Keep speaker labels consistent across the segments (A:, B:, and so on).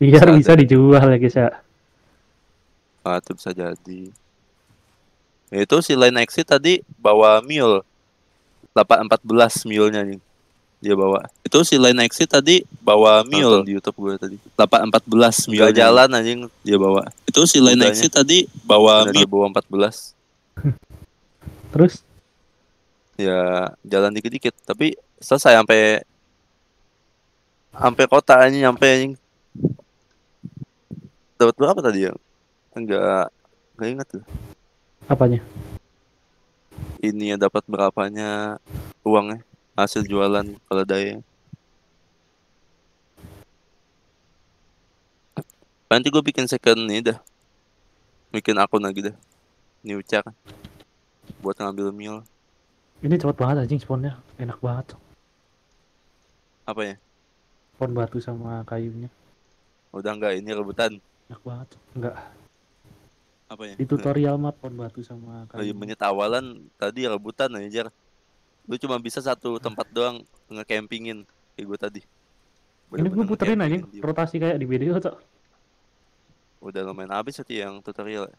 A: Biar
B: Bisa
A: bisa dijual ya guys ya.
B: Ah, itu bisa jadi. Itu si Line Exit tadi bawa mule. 814 mule-nya nih. Dia bawa. Itu si Line Exit tadi bawa mule di YouTube gue tadi. 814 mule jalan anjing dia bawa. Itu si Line
C: Kudanya.
B: Exit tadi bawa mule bawa 14.
A: Terus
B: Ya jalan dikit-dikit tapi selesai sampai sampai kota anjing nyampe anjing. Dapat berapa tadi ya? Enggak enggak ingat tuh.
A: apanya?
B: ini ya dapat berapanya uangnya hasil jualan keledai nanti gue bikin second nih dah bikin akun lagi dah new chat buat ngambil meal
A: Ini cepet banget anjing spawnnya. Enak banget.
B: apa ya
A: Spawn batu sama kayunya.
B: udah enggak ini rebutan
A: Enak banget. Enggak.
B: apa ya
A: Di tutorial map spawn batu sama
B: Oh, iya,
A: kayu.
B: menit awalan tadi rebutan aja lu cuma bisa satu tempat doang ngecampingin kayak gue tadi
A: Ini gue puterin
B: di-
A: rotasi kayak di video tuh.
B: Udah lumayan habis itu yang tutorial. ya?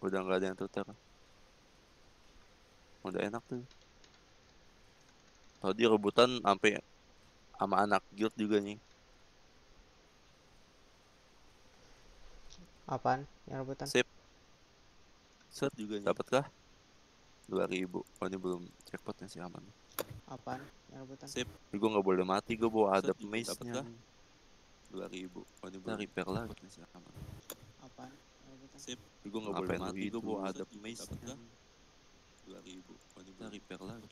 B: Udah nggak ada yang tutorial. Udah enak tuh. Tadi rebutan sampai sama anak guild juga nih.
C: Apaan yang rebutan?
B: Sip. Set juga nih. Dapat kah? 2000. Oh ini belum jackpotnya sih aman.
C: Apaan yang rebutan?
B: Sip. Ini gue nggak boleh mati. Gue bawa adab mace-nya. 2000. Oh ini belum repair lagi sih aman.
C: Apaan yang rebutan?
B: Sip. Ini gue nggak boleh mati. Gue bawa adab mace-nya. 2000. Oh ini belum repair lagi?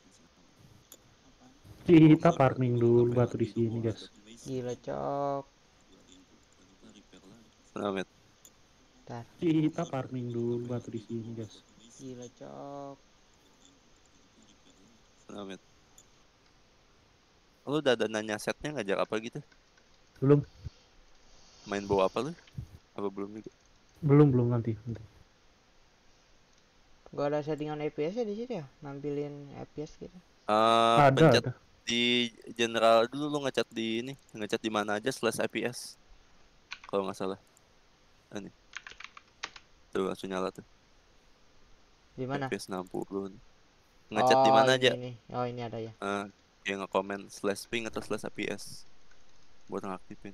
A: Kita farming dulu batu di sini guys.
C: Gila cok.
B: Selamat.
C: Ntar.
A: Kita farming dulu batu di sini guys.
C: Gila cok.
B: Selamat. Lu udah ada nanya setnya ngajak apa gitu?
A: Belum,
B: Main bawa apa lu? Apa belum juga?
A: belum, belum nanti. nanti.
C: Gak ada settingan FPS ya di situ ya? Nampilin FPS gitu.
B: Eh,
A: ada,
B: pencet
A: ada.
B: di general dulu lu ngecat di ini, ngecat di mana aja slash IPS. Kalau nggak salah. Ini. Tuh langsung nyala tuh.
C: Di mana?
B: IPS 60. Ngecat di mana
C: Oh,
B: aja?
C: Ini. Oh ini ada ya.
B: Eh, yang nge-comment slash ping atau slash IPS buat ngaktifin.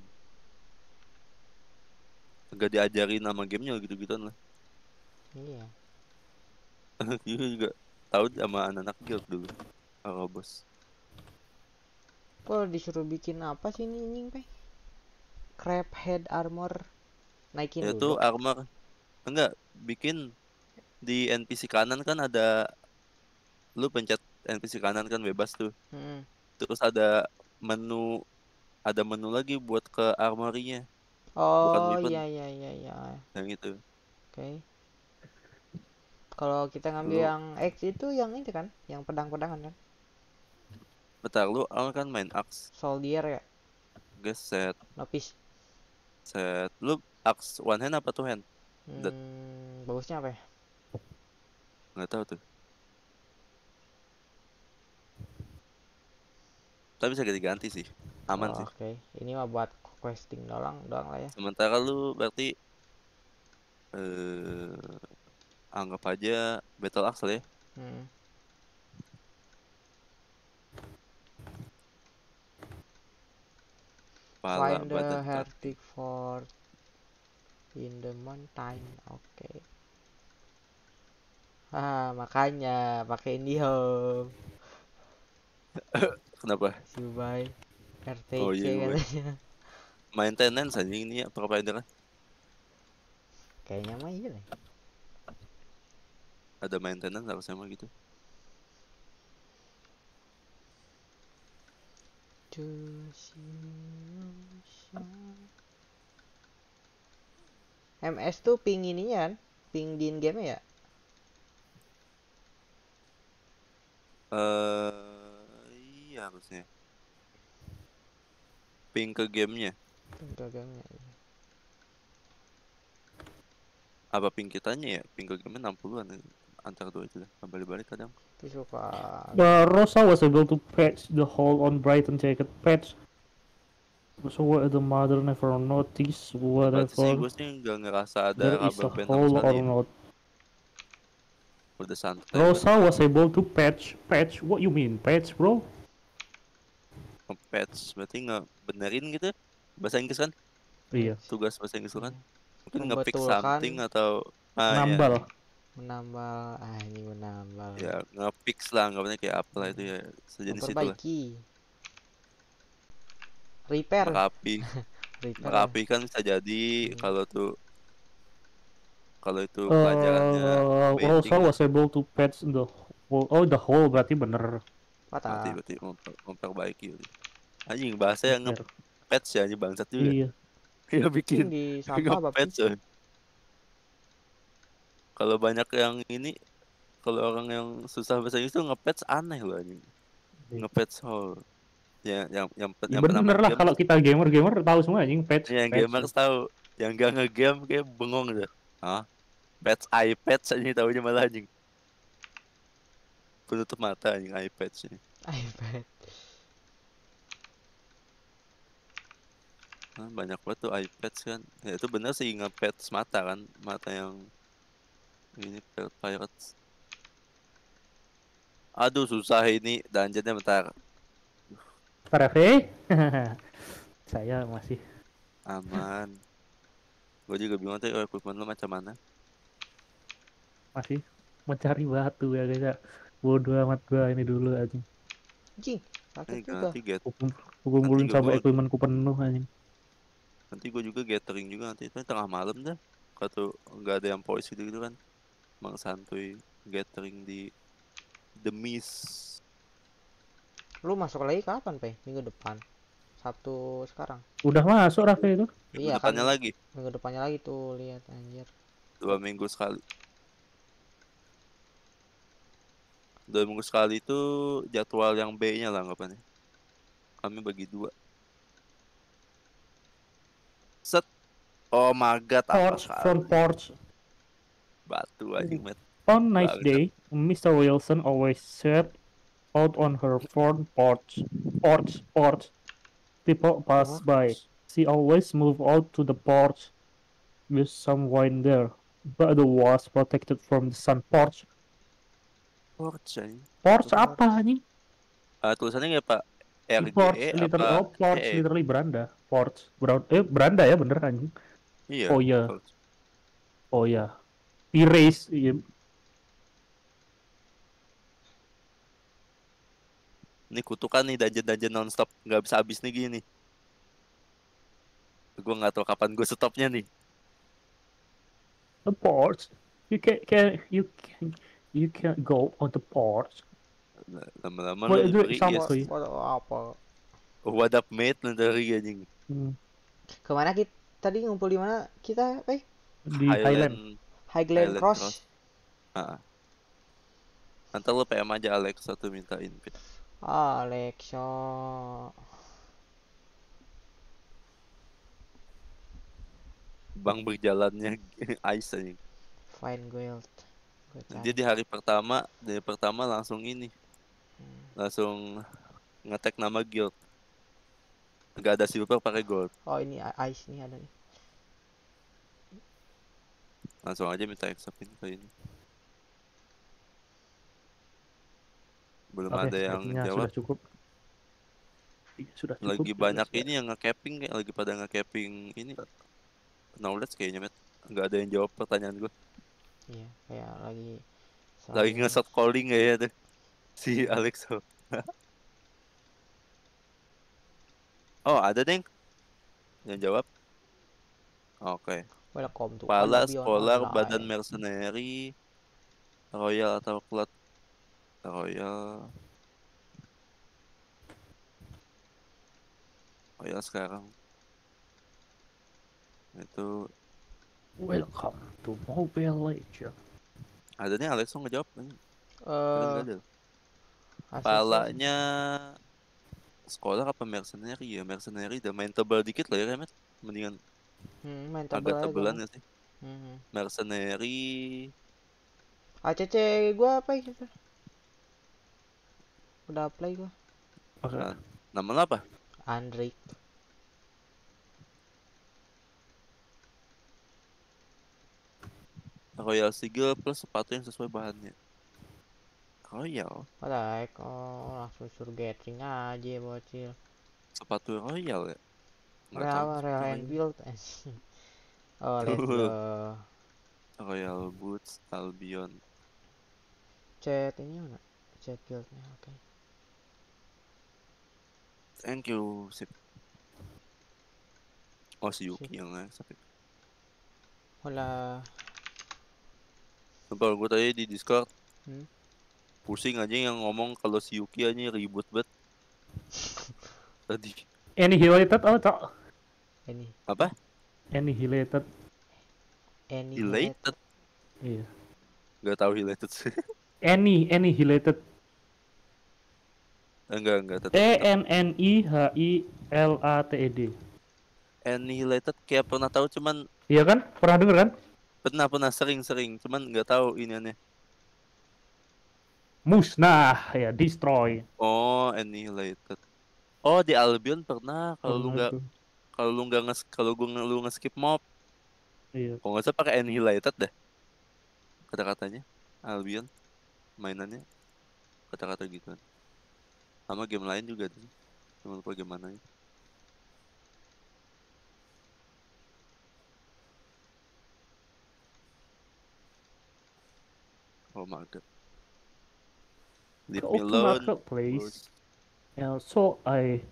B: Enggak diajarin nama gamenya gitu-gituan lah.
C: Iya.
B: Gue juga tahu sama anak-anak guild dulu. Kalau bos.
C: Kok disuruh bikin apa sih ini anjing pe? Crab head armor naikin
B: Ya
C: dulu.
B: tuh armor enggak bikin di NPC kanan kan ada lu pencet NPC kanan kan bebas tuh.
C: Mm-mm.
B: Terus ada menu ada menu lagi buat ke armorinya
C: Oh iya iya iya iya.
B: yang itu.
C: Oke. Kalau kita ngambil
B: Lu-
C: yang X itu yang itu kan, yang pedang-pedangan kan,
B: Bentar lu awal kan main axe,
C: soldier ya,
B: guys set
C: nopis.
B: set. Lu axe one hand apa two hand?
C: Hmm, bagusnya apa ya?
B: Nggak tahu tuh. Tapi bisa ganti-ganti sih. Aman
C: Oh,
B: sih.
C: Oke, ini mah buat questing doang, doang lah ya.
B: Sementara lu berarti eh anggap aja battle axe lah ya.
C: Hmm.
B: Pala
C: Find the Hertic Fort in the mountain. Oke. Ah, makanya pakai IndiHome.
B: Kenapa?
C: Subai RTC
B: Oh, iya,
C: katanya.
B: Maintenance aja ini ya provider
C: Kayaknya mah iya deh.
B: ada maintenance harusnya mah gitu.
C: MS tuh ping ininya kan? Ping di in-game ya?
B: Eh iya harusnya. Ping ke gamenya.
C: Ping ke game-nya.
B: Apa ping kitanya ya? Ping ke gamenya 60-an antara dua itu dah. Balik-balik kadang.
C: Tapi suka
A: The Rosa was able to patch the hole on Brighton jacket patch. So what the mother never notice
B: Berarti sih
A: whatever
B: gue sih nggak ngerasa ada
A: there is a hole or not.
B: Udah santai.
A: Rosa was able to patch patch. What you mean patch, bro?
B: Patch berarti nggak benerin gitu? Bahasa Inggris kan?
A: Iya.
B: Tugas bahasa Inggris kan? Mungkin nge-fix
C: Membetulkan.
B: something atau ah, ya.
A: Nambal.
C: menambal ah ini menambal
B: ya nge-fix lah anggapnya kayak apa lah itu ya sejenis itu lah
C: memperbaiki repair
B: merapi
C: repair
B: merapi kan bisa jadi
C: Hmm.
B: kalau tuh kalau itu pelajarannya
A: Uh, Rosa was able to patch the hole. Oh, the hole berarti bener.
C: patah
B: berarti berarti memper, memperbaiki anjing bahasa yang nge-patch ya anjing bangsat juga
A: Iya.
B: ya bikin
C: di sampah
B: ya. kalau banyak yang ini kalau orang yang susah bahasa Inggris tuh nge-patch aneh loh anjing
A: Iya.
B: nge-patch hole ya yang yang
A: Ya
B: yang pernah
A: bener lah kalau kita gamer gamer tahu semua anjing patch.
B: yang
A: patch.
B: gamers tahu. Yang gak nge-game kayak bengong gitu Hah? patch iPad aja tahunya malah anjing. Penutup mata anjing iPad sih.
C: iPad.
B: Hah, banyak banget tuh iPad kan. Ya itu bener sih nge-patch mata kan. Mata yang ini Pir- pirates. Aduh susah ini. Dungeonnya bentar
A: Bentar ya, Fe. Saya masih
B: aman gue juga bingung tuh equipment lo macam mana
A: masih mencari batu ya guys ya. Bodoh amat gua ini dulu anjing.
C: jing
B: ini
C: sakit juga
B: nanti get
A: Kumpul- Kumpulin
B: juga
A: sampai
B: gua-
A: equipmentku penuh anjing.
B: nanti gue juga gathering juga nanti itu tengah malam dah kalau nggak ada yang voice gitu gitu kan mang santuy gathering di the mist
C: lu masuk lagi kapan pe? Minggu depan. Sabtu sekarang.
A: Udah masuk Rafe itu.
B: minggu
C: Iya kan.
B: depannya lagi?
C: Minggu depannya lagi tuh lihat anjir.
B: Dua minggu sekali. Dua minggu sekali itu jadwal yang B nya lah anggapannya. Kami bagi dua. Set. Oh my god apa
A: Porch, front porch.
B: batu anjing met.
A: On nice day, Mr. Wilson always sat out on her front porch. Porch, porch. People pass by. She always moved out to the porch with some wine there, but the was protected from the sun. Porch,
B: porch anjing
A: porch
C: Porch.
A: apa anjing?
B: ah tulisannya nggak pak RGE
A: Porch, literally,
B: apa
A: oh, porch,
B: E?
A: literally beranda. Porch, brown, eh beranda ya bener anjing.
B: iya
A: Oh, iya.
B: porch.
A: Oh ya, erase,
B: Ini kutukan nih dungeon-dungeon nonstop nggak bisa habis nih gini. Gue nggak tahu kapan gue stopnya nih.
A: the porch. You can, can, you can, you can go on the porch.
B: Lama-lama lu
A: sama,
B: yes.
A: Soy.
C: What- apa
B: What up mate lu dari anjing.
A: Hmm,
C: ke mana kita tadi ngumpul di mana kita pe
A: di Thailand.
C: Highland
B: Highland
C: Cross
B: Cross. Ah. Nanti lu PM aja Alex satu minta invite.
C: Alexa
B: Bang berjalannya ice anjing.
C: Fine cari.
B: Dia di hari pertama, dari pertama langsung ini,
C: Hmm.
B: langsung ngetek nama guild. Gak ada silver pakai gold.
C: oh ini ice nih ada nih
B: Langsung aja minta accept ini ke ini. Belum
A: Oke,
B: ada yang jawab.
A: Sudah cukup. Sudah cukup.
B: lagi
A: ya,
B: banyak
A: ya.
B: ini yang nge-capping kayak lagi pada nge-capping ini knowledge kayaknya met nggak ada yang jawab pertanyaan gue
C: iya kayak lagi
B: lagi
C: selalu-
B: nge-shot calling kayaknya tuh si Alexo oh ada deng yang jawab oke
C: welcome to
B: Pala, Scholar. Badan Mercenary, Royal atau Cloud Royal. Royal sekarang. Itu
A: Welcome to Mobile Legends.
B: ada nih Alexo ngejawab? Ini
C: Eh,
B: ada.
C: ACC.
B: Palanya sekolah apa mercenary ya? Mercenary udah main tebal dikit lah ya Met mendingan
C: hmm, main tebel
B: agak
C: aja
B: tebelan ya sih?
C: Hmm.
B: mercenary.
C: ACC gua apa gitu udah apply gua.
A: Oke.
B: Nah, nama lo apa?
C: Andrik
B: Royal Sigil plus sepatu yang sesuai bahannya. Royal?
C: Alright, oh langsung suruh gathering aja bocil.
B: Sepatu Royal ya?
C: Royal,
B: Royal
C: and Build. Oh, let's go.
B: Royal Boots Albion.
C: Chat ini mana? Chat guildnya, oke. okay.
B: Thank you, sip. Oh si Yuki yang lain sakit.
C: Hola.
B: Sumpah gue tadi di Discord
C: Hmm?
B: pusing aja yang ngomong kalau si Yuki aja ribut banget. Tadi
A: Annihilated oh cok.
C: Ini,
B: apa?
A: Annihilated.
C: any
B: Related?
A: Iya.
B: Gak tahu related sih.
A: Any Annihilated.
B: Enggak enggak tetap.
A: E N N I H I L A T E D.
B: Annihilated kayak pernah tahu cuman
A: Iya kan? Pernah denger kan?
B: pernah pernah sering sering cuman nggak tahu ini aneh.
A: Musnah ya destroy.
B: Oh annihilated. Oh di Albion pernah kalau lu
A: Pernah
B: nggak kalau lu nggak nges kalau gua lu nge-skip mob
A: Iya.
B: kalau nggak salah pakai annihilated deh kata-katanya Albion mainannya kata-kata gitu sama game lain juga tuh cuma lupa gimana oh my god leave me alone
A: marketplace. Yeah, so I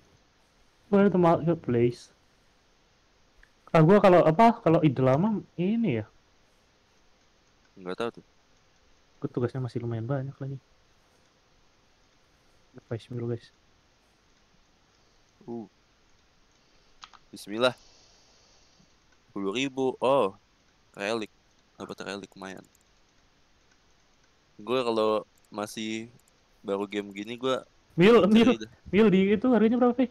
A: where the marketplace? Ah, gua kalau apa kalau ide lama ini ya,
B: nggak tahu tuh
A: tugasnya masih lumayan banyak lagi. Dulu guys.
B: Uh. Bismillah. 10.000 ribu. Oh. Relik. Dapat relik lumayan. Gue kalau masih baru game gini gue
A: Mil, mil,
B: dah.
A: mil di itu harganya berapa sih?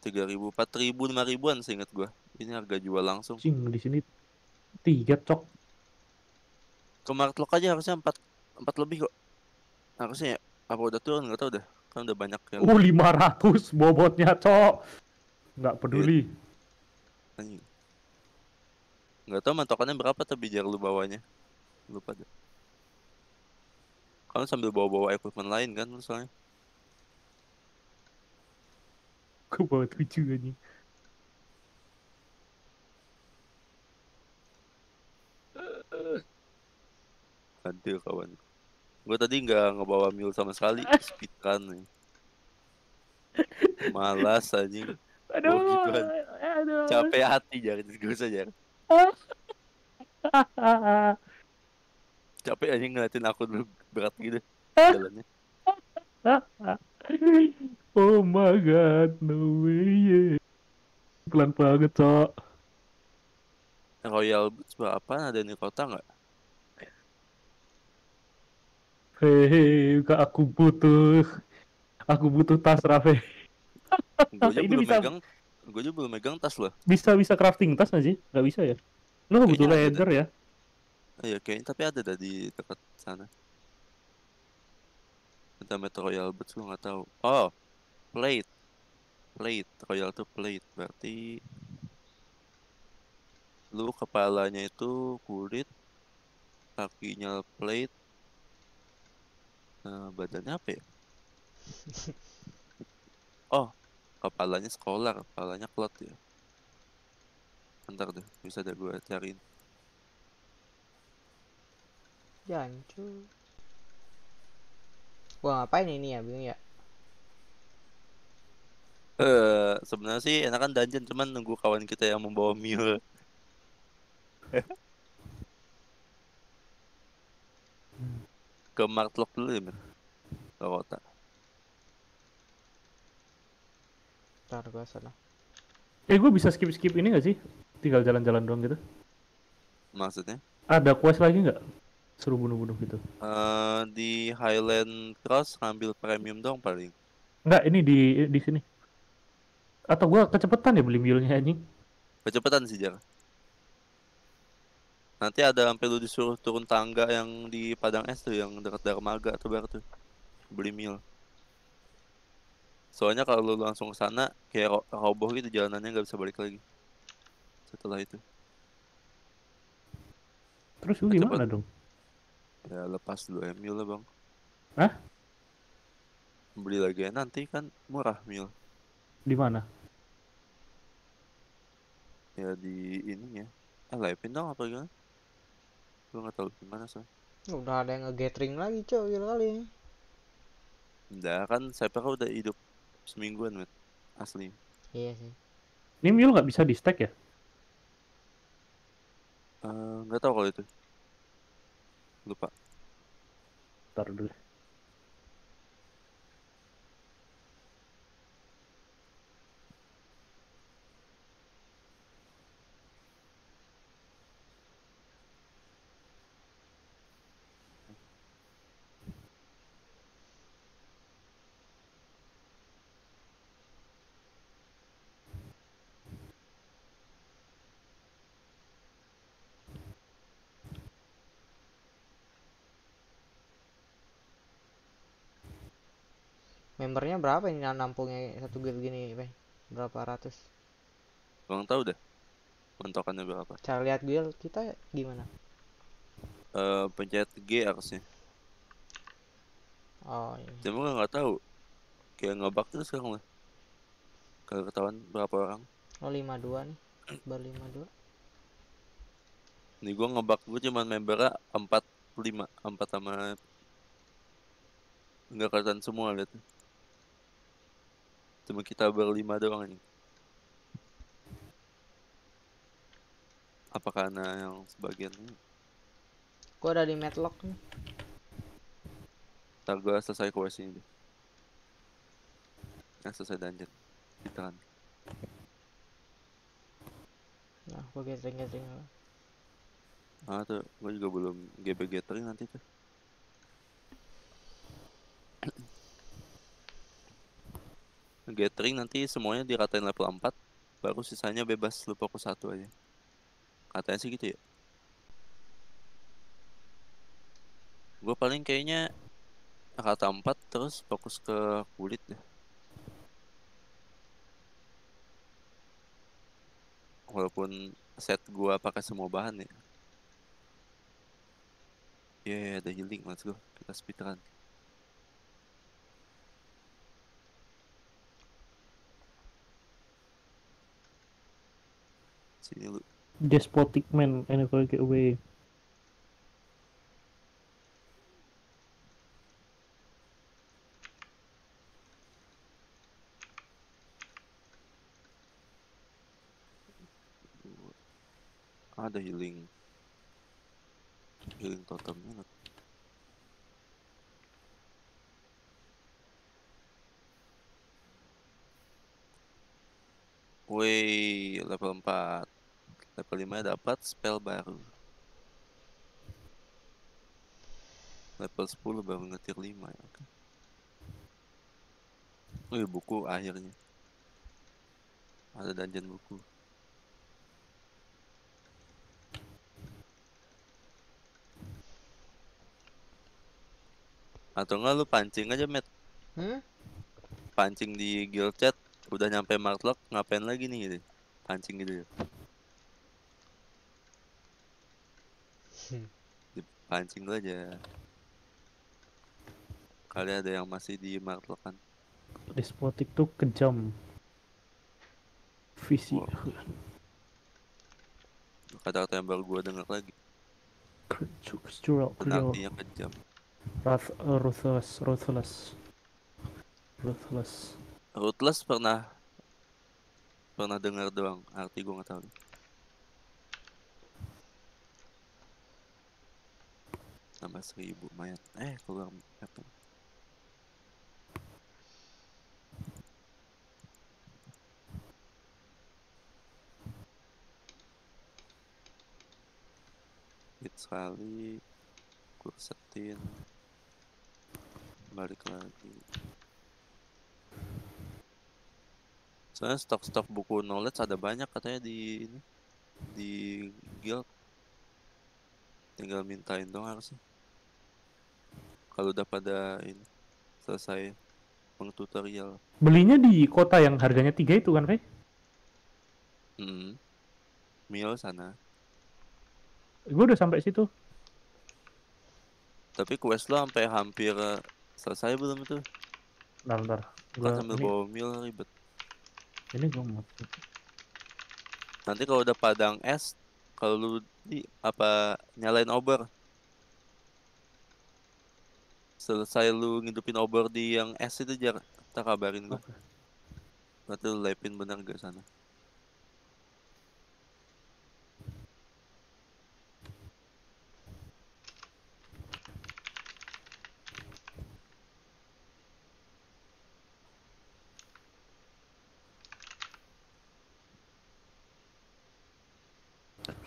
B: 3.000, 4.000, 5.000an seingat gue. Ini harga jual langsung.
A: Cing di sini tiga cok.
B: Ke Martlock aja harusnya 4 4 lebih kok. Harusnya ya. Apa udah turun nggak tahu dah. Kan udah banyak yang
A: Uh 500 bobotnya cok. Nggak peduli.
B: anjing. Nggak tahu mantokannya berapa tapi biar lu bawanya. Lupa deh. Kan sambil bawa-bawa equipment lain kan soalnya.
A: Gue bawa tujuh anjing.
B: Aduh kawan. Gue tadi nggak ngebawa mule sama sekali. Speedrun nih. Malas anjing.
A: Aduh,
B: gituan.
A: aduh.
B: Capek hati jangan gue saja. Capek anjing ngeliatin aku dulu berat gitu jalannya.
A: oh my god, no way. yeah. Pelan banget, Cok.
B: Royal Boots apa ada di kota nggak?
A: Hehe, kak aku butuh. Aku butuh tas Rafe.
B: Gue aja
A: Ini
B: belum
A: bisa-
B: megang. Gue aja belum megang tas loh.
A: Bisa bisa crafting tas nggak sih? Nggak bisa ya? Lo butuh leather ya?
B: Iya kayaknya tapi ada dah di dekat sana. Ada Metro Royal Boots gue nggak tahu. Oh, plate. Plate. Royal tuh plate. Berarti lu kepalanya itu kulit, kakinya plate, nah, badannya apa ya? Oh, kepalanya sekolah, kepalanya cloth ya. Ntar deh, bisa deh gue cariin.
C: Jancu. Wah ngapain ini ya bingung ya?
B: Eh, sebenarnya sih enakan dungeon cuman nunggu kawan kita yang membawa mule. Ke Martlock dulu ya, Mir. Ke kota.
C: Ntar gua sana.
A: Eh, gue bisa skip skip ini nggak sih? Tinggal jalan-jalan doang gitu.
B: Maksudnya?
A: Ada quest lagi nggak? Suruh bunuh-bunuh gitu.
B: Eh, di Highland Cross ngambil premium dong paling.
A: Nggak, ini di di sini. Atau gua kecepetan ya beli mule-nya anjing?
B: Kecepatan sih, Jar. Nanti ada sampai lu disuruh turun tangga yang di Padang Es tuh, yang dekat Darmaga tuh baru tuh. Beli meal. Soalnya kalau lu langsung ke sana kayak ro- roboh gitu jalanannya nggak bisa balik lagi. Setelah itu.
A: Terus gue
B: Nah,
A: gimana
B: cepet.
A: dong?
B: Ya lepas dulu mil lah bang.
A: Hah?
B: Beli lagi ya nanti kan murah mil.
A: Di mana?
B: Ya di ininya. Ah lepin dong apa gimana? Gue nggak tahu gimana sih.
C: Udah ada yang nge-gathering lagi, Cok, gila kali.
B: Udah kan saya udah hidup semingguan met. Asli.
C: Iya sih.
A: Ini mule nggak bisa di stack ya?
B: Eh, nggak tahu kalau itu. Lupa.
A: Ntar dulu.
C: Membernya berapa ini nampungnya satu guild gini, Pak? Berapa ratus?
B: Kurang tahu dah. Mentokannya berapa?
C: Cara lihat guild kita gimana?
B: Eh pencet G harusnya.
C: Oh, iya.
B: Cuma nggak tahu. Kayak ngebug terus sekarang lah. Kalau ketahuan berapa orang.
C: Oh, 52 nih. Baru 52.
B: Nih gua ngebug gua cuman membernya 45, 4 sama nggak kelihatan semua lihat. Cuma kita berlima doang ini. Apa karena yang sebagian ini?
C: Gua ada di Matlock nih.
B: Ntar gua selesai quest ini deh. Nah, selesai dungeon. Ditekan.
C: Nah, gua gathering-gathering.
B: Ah tuh, gua juga belum GB gathering nanti tuh. Gathering nanti semuanya diratain level 4 Baru sisanya bebas lu fokus satu aja. Katanya sih gitu ya. Gue paling kayaknya Rata 4 terus fokus ke kulit deh. Walaupun set gua pakai semua bahan ya. Ya yeah, ada healing, let's go Kita speedrun Sini lu
A: Despotic man and never get away.
B: Ada healing Healing totemnya? Wih, level 4 Level 5 dapat spell baru Level 10 baru ngetir 5 ya oke. Wih, buku akhirnya Ada dungeon buku Atau enggak lu pancing aja, Met.
C: Hmm?
B: Pancing di guild chat, udah nyampe marklock, ngapain lagi nih gitu. Pancing gitu ya. Pancing lu aja. Kali ada yang masih di marklock kan.
A: Despotic tuh kejam. Visi.
B: Wow. Kata-kata yang baru gua denger lagi. Dan artinya kejam.
A: Uh, ruthless, ruthless, ruthless.
B: Ruthless pernah pernah dengar doang, arti gua nggak tahu. Tambah seribu mayat. Eh, keluar apa? Sekali, gue setin, balik lagi. Soalnya stok-stok buku knowledge ada banyak katanya di ini di guild. Tinggal mintain dong harusnya. Kalau udah pada ini selesai pengtutorial.
A: Belinya di kota yang harganya tiga itu kan, Kay?
B: Hmm. Mil sana.
A: Gue udah sampai situ.
B: Tapi quest lo sampai hampir eh, selesai belum itu?
A: Bentar, bentar.
B: Kan
A: Gua
B: sambil
A: ini,
B: bawa mil ribet.
A: ini gua mau.
B: Nanti kalau udah padang es, kalau lu di apa nyalain obor. Selesai lu ngidupin obor di yang es itu jar, kita kabarin gua. Berarti lu lepin bener gak sana?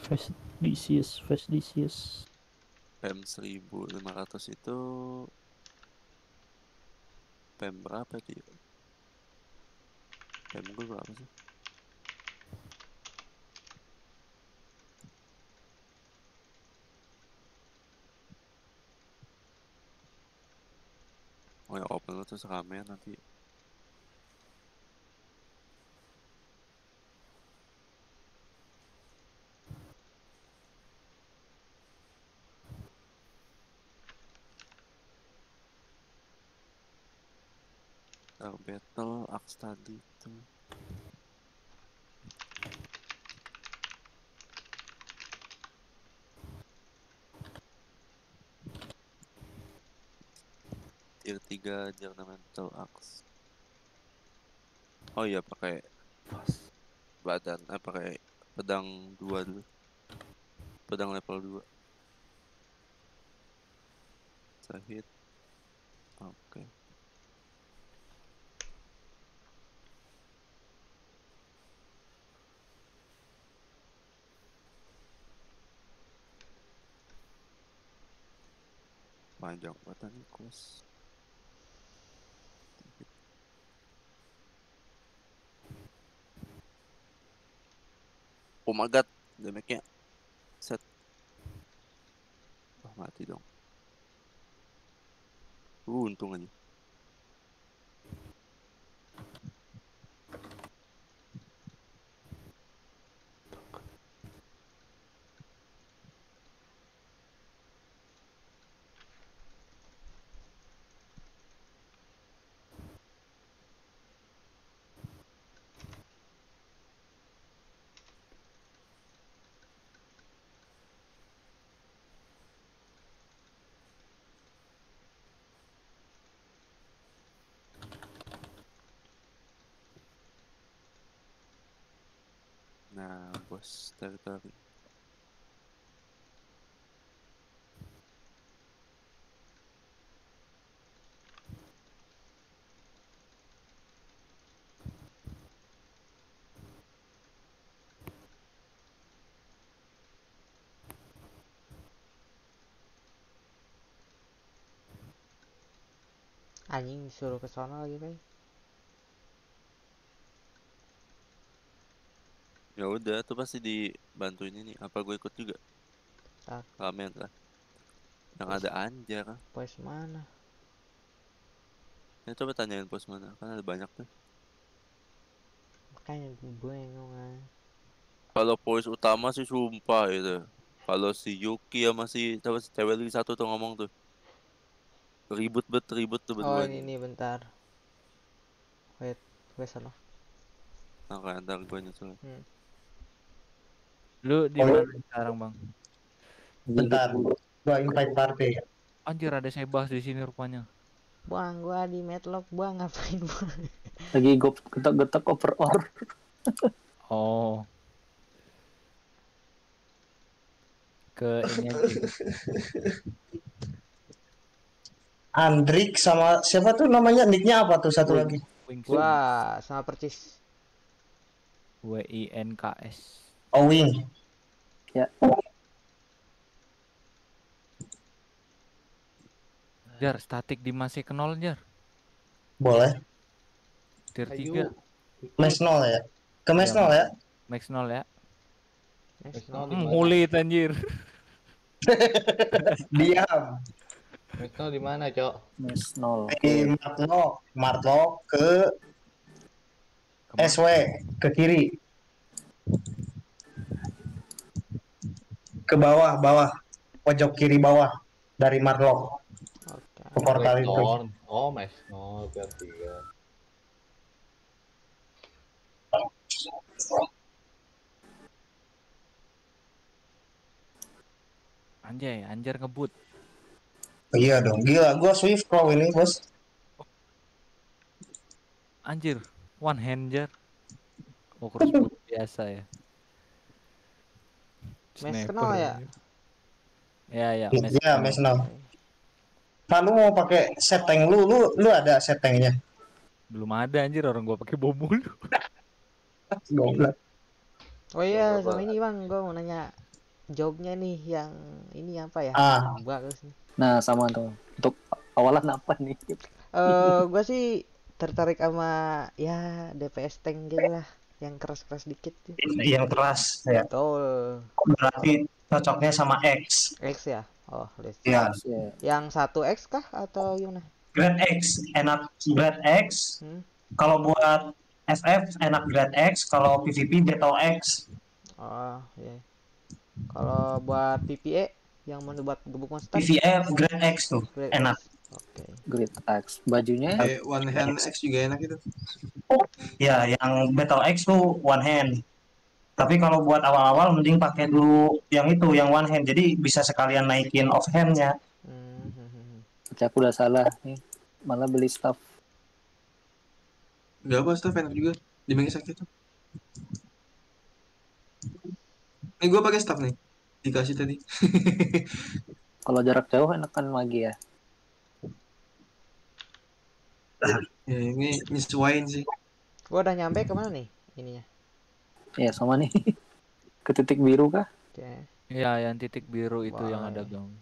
A: Fast Decious, Fast Decious.
B: PM 1500 itu PM berapa itu ya? PM gue berapa sih? Oh ya open lu terus rame nanti Dark Battle, Axe tadi itu. Tier 3 Ornamental Axe. Oh iya pakai
A: Pas.
B: badan, eh pakai pedang 2 dulu. Pedang level 2 Sahid Oke panjang banget nih kos. Oh my god damage-nya. Set. Oh, mati dong. Uh untung aja bos teritori
C: Anjing disuruh ke sana lagi, Bay.
B: Ya udah tuh pasti dibantuin ini apa gue ikut juga
C: Ntar.
B: ramen lah yang
C: Terus.
B: ada anjar
C: Pos mana?
B: ya coba tanyain pos mana kan ada banyak tuh
C: Makanya gue bingung ah.
B: kalau pos utama sih sumpah itu kalau si Yuki ya masih coba si cewek lagi satu tuh ngomong tuh ribut bet ribut tuh
C: Oh,
B: berdua
C: ini nih bentar. Wait, gue sana.
B: nah kayak ntar gue nyusul
D: Lu di
E: Oh.
D: mana sekarang, Bang?
E: Bentar, gua invite party.
D: Anjir ada Sebas di sini rupanya.
C: Bang, gua di Medlock, Bang. Ngapain, Bang?
A: Lagi gue getak-getak overor.
D: Oh. Ke ini aja.
E: Andrik sama siapa tuh namanya? Nicknya apa tuh satu lagi?
D: Wings.
C: Wah, sama percis.
D: W I N K S.
E: Owing.
D: Jar, statik di masih ke nol, Jar.
E: Boleh.
D: Tier
F: Ayo.
D: 3.
E: Mes nol ya. Ke mes
D: Iya,
E: nol ya.
D: Max nol ya.
C: Next,
F: Nah,
C: no.
F: di mana?
D: Mulit anjir.
E: Diam.
F: Mesno di mana, Cok?
A: Mes nol.
E: Di Martlock, Martlock ke
D: Ke mana?
E: SW ke kiri. Ke bawah, bawah. Pojok kiri bawah. dari Marlock
C: Oke.
E: ke portal itu.
F: Oh. Oh, biar tiga.
D: Anjay, anjir ngebut.
E: Iya dong, gila. Gua Swift Claw ini, bos.
D: Anjir, one hander. Oh, crossbow biasa ya.
C: Mes kenal ya?
D: Ya, ya, mes
E: Iya,
D: kenal.
E: Mes Now. Kan lu mau pakai set tank lu, lu lu ada set tanknya.
D: Belum ada anjir orang gua pakai bom mulu.
E: Goblok.
C: Oh iya, sama ini bang, gue mau nanya jobnya nih yang ini apa ya?
E: Ah.
C: Bagus nih.
G: Nah, sama tuh. Untuk awalan apa nih?
C: Eh, gue sih tertarik sama ya DPS tank gitu lah, yang keras-keras dikit. tuh.
E: Yang keras ya.
C: Betul.
E: Berarti cocoknya sama X.
C: X ya? Oh, see.
E: Ya,
G: Ya,
C: Yang satu X kah atau gimana?
E: grade X enak grade X.
C: Hmm?
E: Kalau buat FF enak grade X, kalau PvP Battle X.
C: Oh, iya. Kalau buat PPE yang mau buat gebuk monster,
E: PvF grade X tuh
C: Grade
E: enak.
C: X. Oke.
G: Grid X. Bajunya
H: Eh, one hand X juga enak itu.
E: Ya, yang Battle X tuh one hand. Tapi kalau buat awal-awal mending pakai dulu yang itu, yang one hand. Jadi bisa sekalian naikin off hand-nya.
C: Hmm, hmm, hmm, hmm.
G: Berarti aku udah salah nih. Malah beli staff.
H: Gak apa, staff enak juga. Di mana sakit tuh. Ini gue pakai staff nih. Dikasih tadi.
G: Kalau jarak jauh enakan magi ya.
H: Ya, ini nyesuaiin sih.
C: Gua udah nyampe ke mana nih ininya?
G: Ya, sama nih. Ke titik biru kah?
C: Oke.
D: Ya, yang titik biru itu yang ada gang.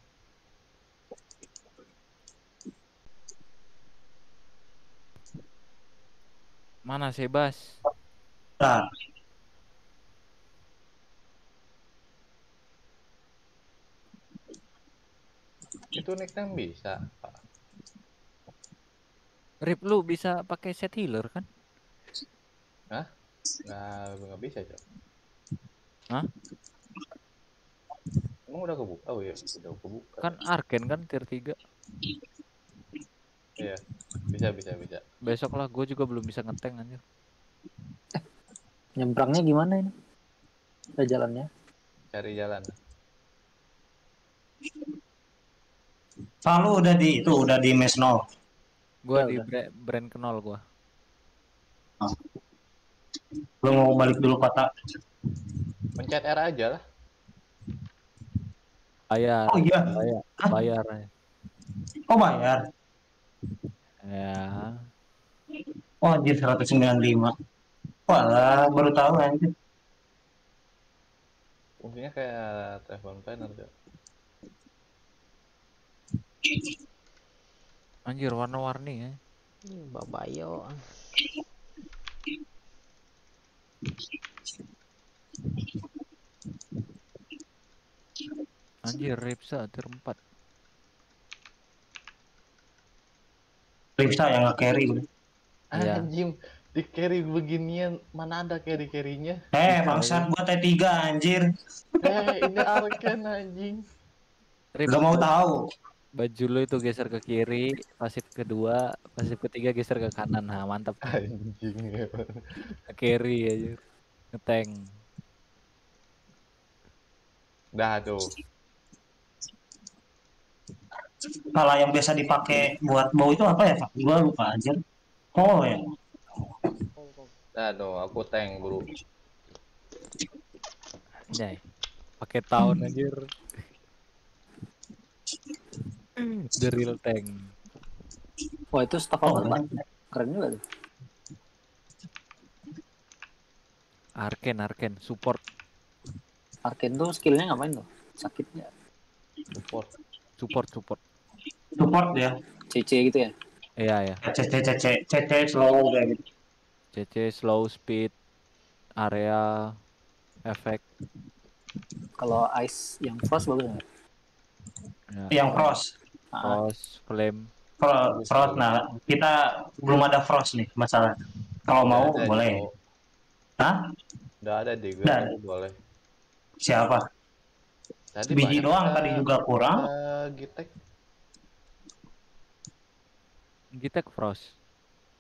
D: Mana Sebas?
E: Nah,
F: Itu nickname bisa. Pak.
D: Rip lu bisa pakai set healer kan?
F: Nggak, nggak bisa, Cok.
D: Hah?
F: Emang udah kebuka? Oh iya, udah kebuka.
D: Kan Arken kan tier 3.
F: Iya, bisa, bisa, bisa.
D: Besok lah gue juga belum bisa ngeteng anjir.
G: Nyebrangnya gimana ini? Ada jalannya.
F: Cari jalan.
E: Palu udah di itu, udah di mes
G: Ya
D: di
G: udah.
D: brand kenal gua.
E: Lu mau balik dulu kota.
F: Pencet R aja lah.
D: Bayar,
E: Oh iya,
D: bayar,
E: Hah?
D: bayar.
E: oh bayar.
D: Ya.
E: Oh anjir 195. Walah, baru tahu anjir.
F: Fungsinya kayak telepon planner.
D: Anjir warna-warni ya.
C: Babayo.
D: Anjir Ripsa tier 4.
E: Ripsa yang nge-carry.
D: Iya.
F: Anjing, di carry beginian mana ada carry carrynya?
E: Eh, bangsat gua T3 anjir.
F: Eh, ini Arken anjing.
D: Rip,
E: Gak mau tahu.
D: Baju lu itu geser ke kiri, pasif kedua, pasif ketiga geser ke kanan. Nah, mantap.
F: Anjing.
D: Carry aja. Ngeteng.
F: Dah tuh.
E: Kalau yang biasa dipakai buat bow itu apa ya, Pak? Gua lupa anjir. Oh ya.
F: Dah tuh, aku tank, Bro.
D: Anjay. Pakai tahun anjir. The real tank.
G: Wah, itu staff
E: Oh,
G: apa? Keren juga tuh.
D: Arken, Arken, support,
G: Arken tuh skillnya ngapain tuh? Sakitnya
F: Support.
D: support, support.
E: Support ya.
G: CC gitu ya?
D: Iya ya.
E: CC CC CC slow kayak gitu.
D: CC slow speed, area, efek.
G: Kalau ice yang frost bagus nggak?
D: Ya.
E: Yang frost.
G: Ah,
D: Frost, flame.
E: Frost, frost. Nah, kita belum ada frost nih masalah. Kalau mau
F: ada,
E: boleh.
F: Cok.
E: Hah?
F: Udah ada di gue,
E: Udah.
F: boleh.
E: Siapa?
F: Tadi
E: Biji doang
F: ada-
E: tadi juga kurang.
F: Gitek.
D: Gitek Frost.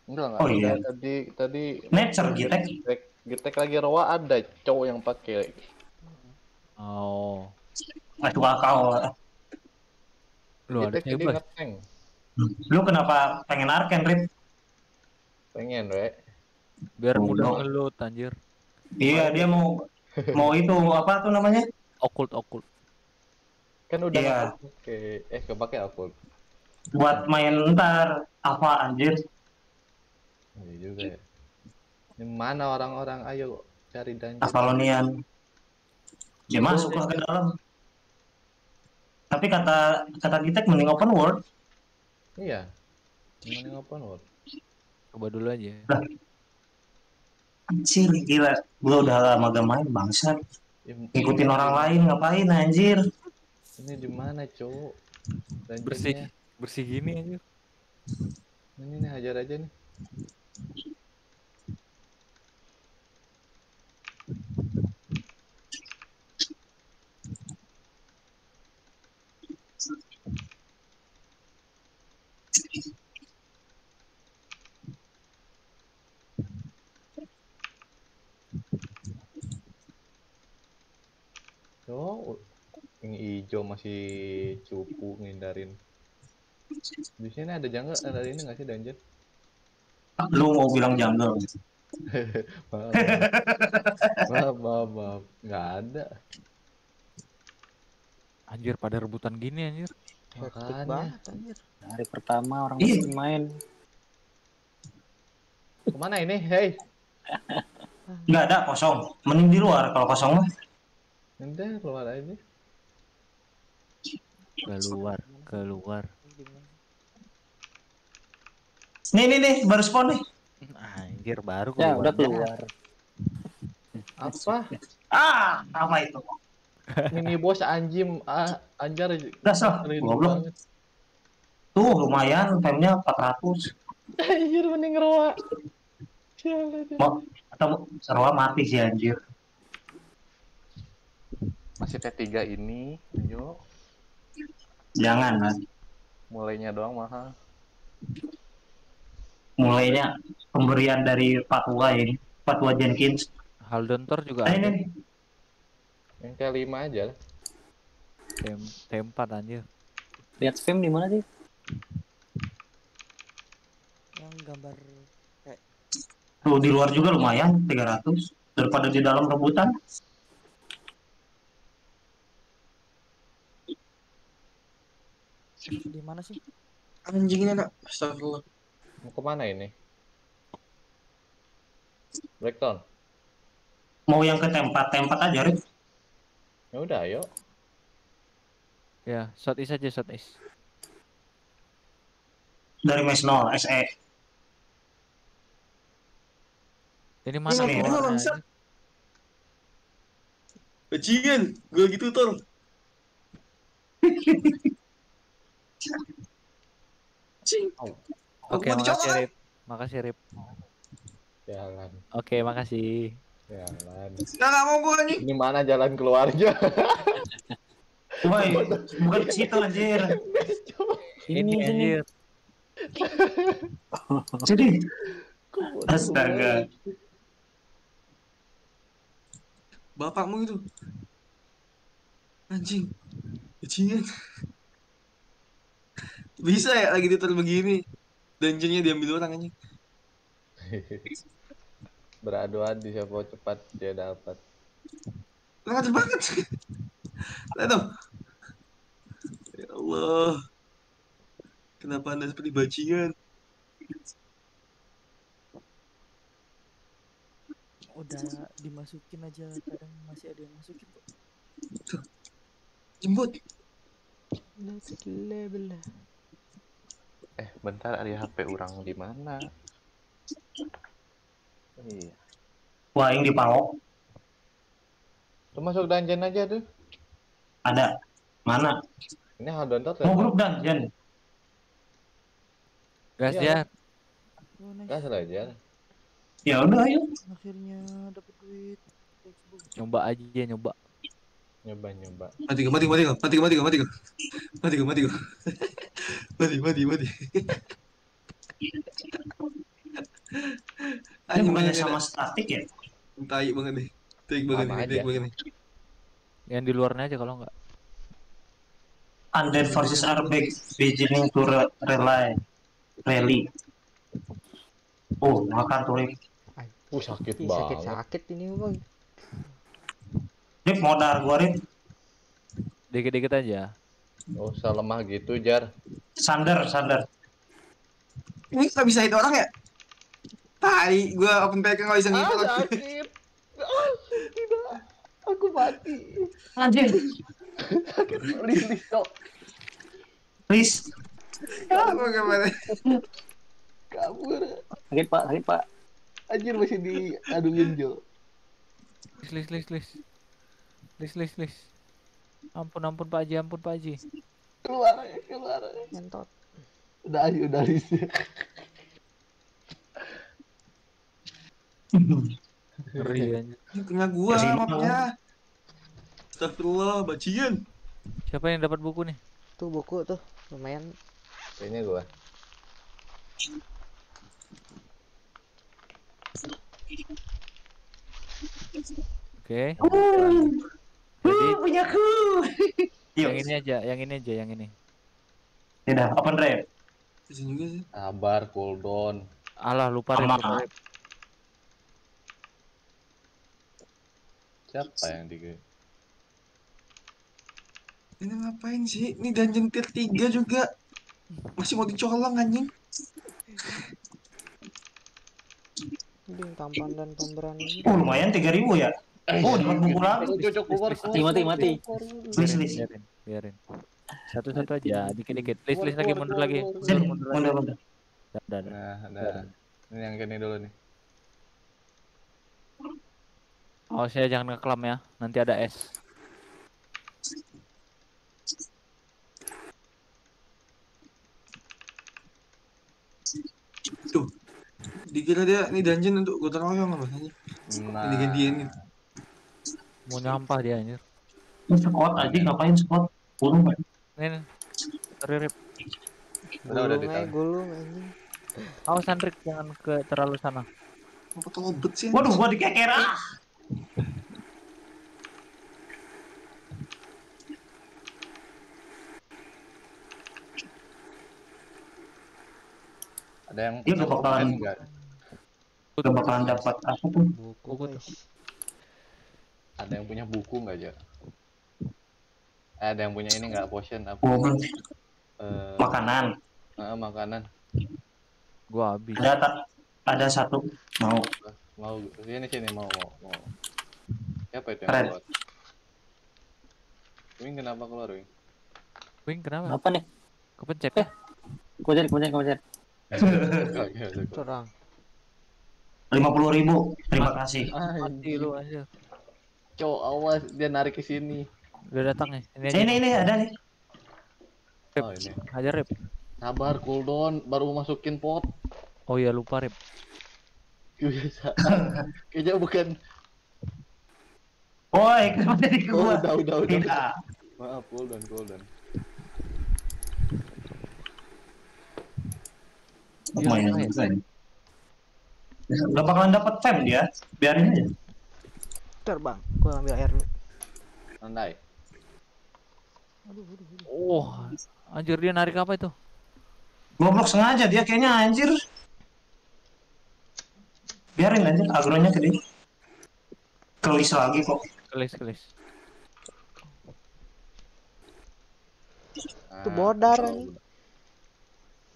F: Enggak enggak.
E: Oh, iya.
F: Tadi tadi
E: Nature Gitek.
F: Gitek, Gitek lagi rawa ada cowok yang pakai.
D: Oh.
E: Masuk akal.
D: Lu ada
F: jadi ngeteng.
E: Lu kenapa pengen Arken, Rip?
F: Pengen, we.
D: Biar
E: Oh,
D: mudah
E: no.
D: ngelut anjir.
E: Iya, dia mau mau itu apa tuh namanya?
D: Okult okult.
F: Kan udah
E: Iya.
F: kepake. Eh, kepake aku.
E: Buat main ntar apa anjir?
F: Iya juga ya. Ini mana orang-orang? Ayo cari dungeon.
E: Avalonian. Dia masuk lah ke dalam. Tapi kata kata Gitek mending open world.
F: Iya. Mana open world?
D: Coba dulu aja.
E: Anjir, gila. Gua udah lama gak main bangsat.
F: Ya,
E: Ngikutin orang lain ngapain anjir?
F: Ini di mana, cowok? Dungeonnya.
D: Bersih bersih gini anjir.
F: Ini nih hajar aja nih. Oh, yang hijau masih cupu ngindarin. Di sini ada jungle, ada ini nggak sih dungeon?
E: Lu mau bilang jungle.
F: Maaf, maaf, maaf, maaf. nggak ada.
D: Anjir pada rebutan gini anjir.
F: Makanya.
C: banget anjir.
G: Hari pertama orang
E: Iya.
G: masih main.
F: Ke mana ini? Hei,
E: Nggak ada kosong. Mending di luar kalau kosong mah.
F: nanti keluar aja.
D: Keluar, keluar.
E: Nih nih nih baru spawn nih.
D: Anjir baru
G: Ya
D: keluar.
G: udah keluar.
F: Apa?
E: Ah, apa itu?
F: Mini boss anjim, ah, anjar. Keren
E: goblok.
F: banget.
E: Tuh lumayan, time-nya 400.
F: Anjir mending. Sialan.
E: Mau atau Sarwa mati sih anjir.
F: Masih T3 ini, ayo.
E: Jangan kan.
F: Mulainya doang mahal.
E: Mulainya pemberian dari Fatwa ini. Fatwa Jenkins.
D: Haldontor juga
E: Nah,
D: ada.
E: ini.
F: Yang kelima aja lah.
D: Tem tempat anjir.
G: Lihat spam di mana sih?
C: Yang gambar
E: Tuh di luar juga lumayan 300 daripada di dalam rebutan.
C: di mana sih?
H: Anjing ini anak. Astagfirullah.
F: Mau ke mana ini? Breakdown.
E: Mau yang ke tempat-tempat aja, Rik.
F: Ya udah, ayo.
D: Ya, shot is aja shot is.
E: Dari mes 0, SE.
D: Ini mana
H: Ini? Bajingan, gue gitu tutor. Cing.
D: Oke,
H: Aku mau
D: makasih Rip. Makasih Rip.
F: Jalan,
D: Oke, makasih.
F: jalan.
H: Nggak, nggak mau gue anjing.
F: Ini mana jalan keluarnya?
E: Woi, bukan situ anjir.
D: Ini, anjir.
E: Jadi Astaga.
H: Bapakmu itu. Anjing. Bajingan. Bisa ya lagi tutor begini. Dungeonnya diambil orang anjing.
F: Beradu adu siapa cepat dia dapat.
H: Lancar banget. Lihat dong. Ya Allah. Kenapa anda seperti bajingan?
C: Udah dimasukin aja kadang masih ada yang masukin kok.
H: Jemput.
C: Next level.
F: Eh, bentar ada HP orang di mana? Iya.
E: Wah, yang di Palo
F: Lu masuk dungeon aja tuh.
E: ada. Mana?
F: Ini Haldontor
E: Mau grup dungeon.
D: Gas
F: Iya.
D: ya.
F: Gas lah aja.
E: Ya udah ayo.
C: Akhirnya dapat duit.
D: Nyoba aja, nyoba.
F: Nyoba nyoba.
H: Mati gak, mati, mati gak, mati gak, mati gak, mati gak. Mati gak, mati gak. Mati, mati, mati.
E: Ini bukannya sama statik ya?
H: Tai banget nih. Tai banget nih, tai banget nih.
D: Yang di luarnya aja kalau nggak.
E: Undead versus Arbek beginning to re- rely. Rally. Oh, makan tuh.
F: Uh sakit
C: Ih,
F: banget.
C: sakit-sakit ini boy.
E: Rip modal gua Rip.
D: Dikit-dikit aja.
F: Gak usah lemah gitu jar.
E: Sander, Sander.
H: Ini gak bisa hit orang ya? Tai, gua open PK gak bisa
F: Ah
H: ngikut.
F: sakit. Ah, tidak. Aku mati.
E: Anjir,
F: Sakit. Please, please, stop.
H: Apa gimana?
F: Kabur.
G: Sakit pak, sakit pak.
F: Anjir masih diaduin Jo.
D: Lis, lis, lis, lis. Lis, lis, lis. Ampun, ampun Pak Haji, ampun Pak Haji.
F: Keluar, keluar.
C: Ngentot.
F: Udah ayo, udah Lis.
D: Ngeri.
H: Ini kena gua mapnya. Astagfirullah, bacian.
D: Siapa yang dapat buku nih?
C: Tuh buku tuh lumayan.
F: Kayaknya gua.
D: Oke.
E: Uh,
D: Jadi
E: punyaku. Yuk,
D: yang ini aja, yang ini aja, yang ini.
E: tidak open
H: sih.
F: Sabar, cool down.
D: Alah lupa Rip.
F: Siapa yang di
H: Ini ngapain sih? Ini dungeon tier 3 juga. Masih mau dicolong anjing.
C: Ding tampan dan pemberani.
E: Oh, lumayan 3000 ya. Oh, dapat buku lagi.
G: Mati, mati, mati.
E: Please, please.
D: Biarin, biarin. Satu-satu aja, dikit-dikit. List, list lagi, mundur lagi. Mundur, mundur lagi.
E: mundur, mundur.
D: Dah, dah, dah.
F: Nah, ada. Ini yang kini dulu nih.
D: Oh, saya jangan ngeklam ya. Nanti ada es.
H: Tuh. Dikira dia ini dungeon untuk gotong royong apa anjing.
F: Nah,
H: Ini gantian gitu.
D: Mau nyampah dia anjir.
E: Ini squad aja ngapain squad? Burung Pak.
D: Nih, nih. Sorry, Rip.
F: udah udah
C: Gulung aja
F: ditahan.
C: gulung anjing.
D: Awas Andrik, jangan ke terlalu sana.
H: Apa tobet sih?
E: Waduh, gua dikeker ah.
F: Ada yang
E: Dia udah bakalan
F: enggak?
E: udah bakalan dapat apa tuh?
C: Buku
D: Buku tuh.
F: Ada yang punya buku enggak aja? Ada yang punya ini enggak potion apa?
E: Goblok.
F: Eh,
E: Makanan.
F: eh, makanan.
D: Gua habis.
E: Ada tak? Ada satu. Mau.
F: Mau sini sini mau mau mau. Siapa itu yang
E: Keren.
F: keluar? Wing kenapa keluar Wing?
D: Wing, kenapa?
G: Apa nih?
D: Kepencet.
G: Kuncet, kuncet.
F: Oke, oke.
C: Curang.
E: Lima puluh ribu. Terima kasih.
D: Mati lu anjir.
F: Cok, awas dia narik ke sini.
D: Udah datang nih. Ini aja.
E: Ini ini ada nih.
F: Oh ini.
D: Hajar, Rip.
F: Sabar, cooldown, baru masukin pot.
D: Oh iya, lupa, Rip.
F: Kebiasaan. Kayaknya bukan.
E: Woi, kenapa jadi
F: Oh,
E: gua?
F: udah, udah, udah.
E: Tidak.
F: Maaf, cooldown, cooldown.
E: Lumayan.
D: lumayan.
E: lumayan. Udah bakalan dapat fam dia. Biarin aja.
C: Ntar bang, gua ambil air dulu.
F: Santai.
D: Oh, anjir dia narik apa itu?
E: Goblok sengaja dia kayaknya anjir. Biarin aja agronya ke dia. Kelis lagi kok.
D: Kelis, kelis.
C: Itu bodar nih.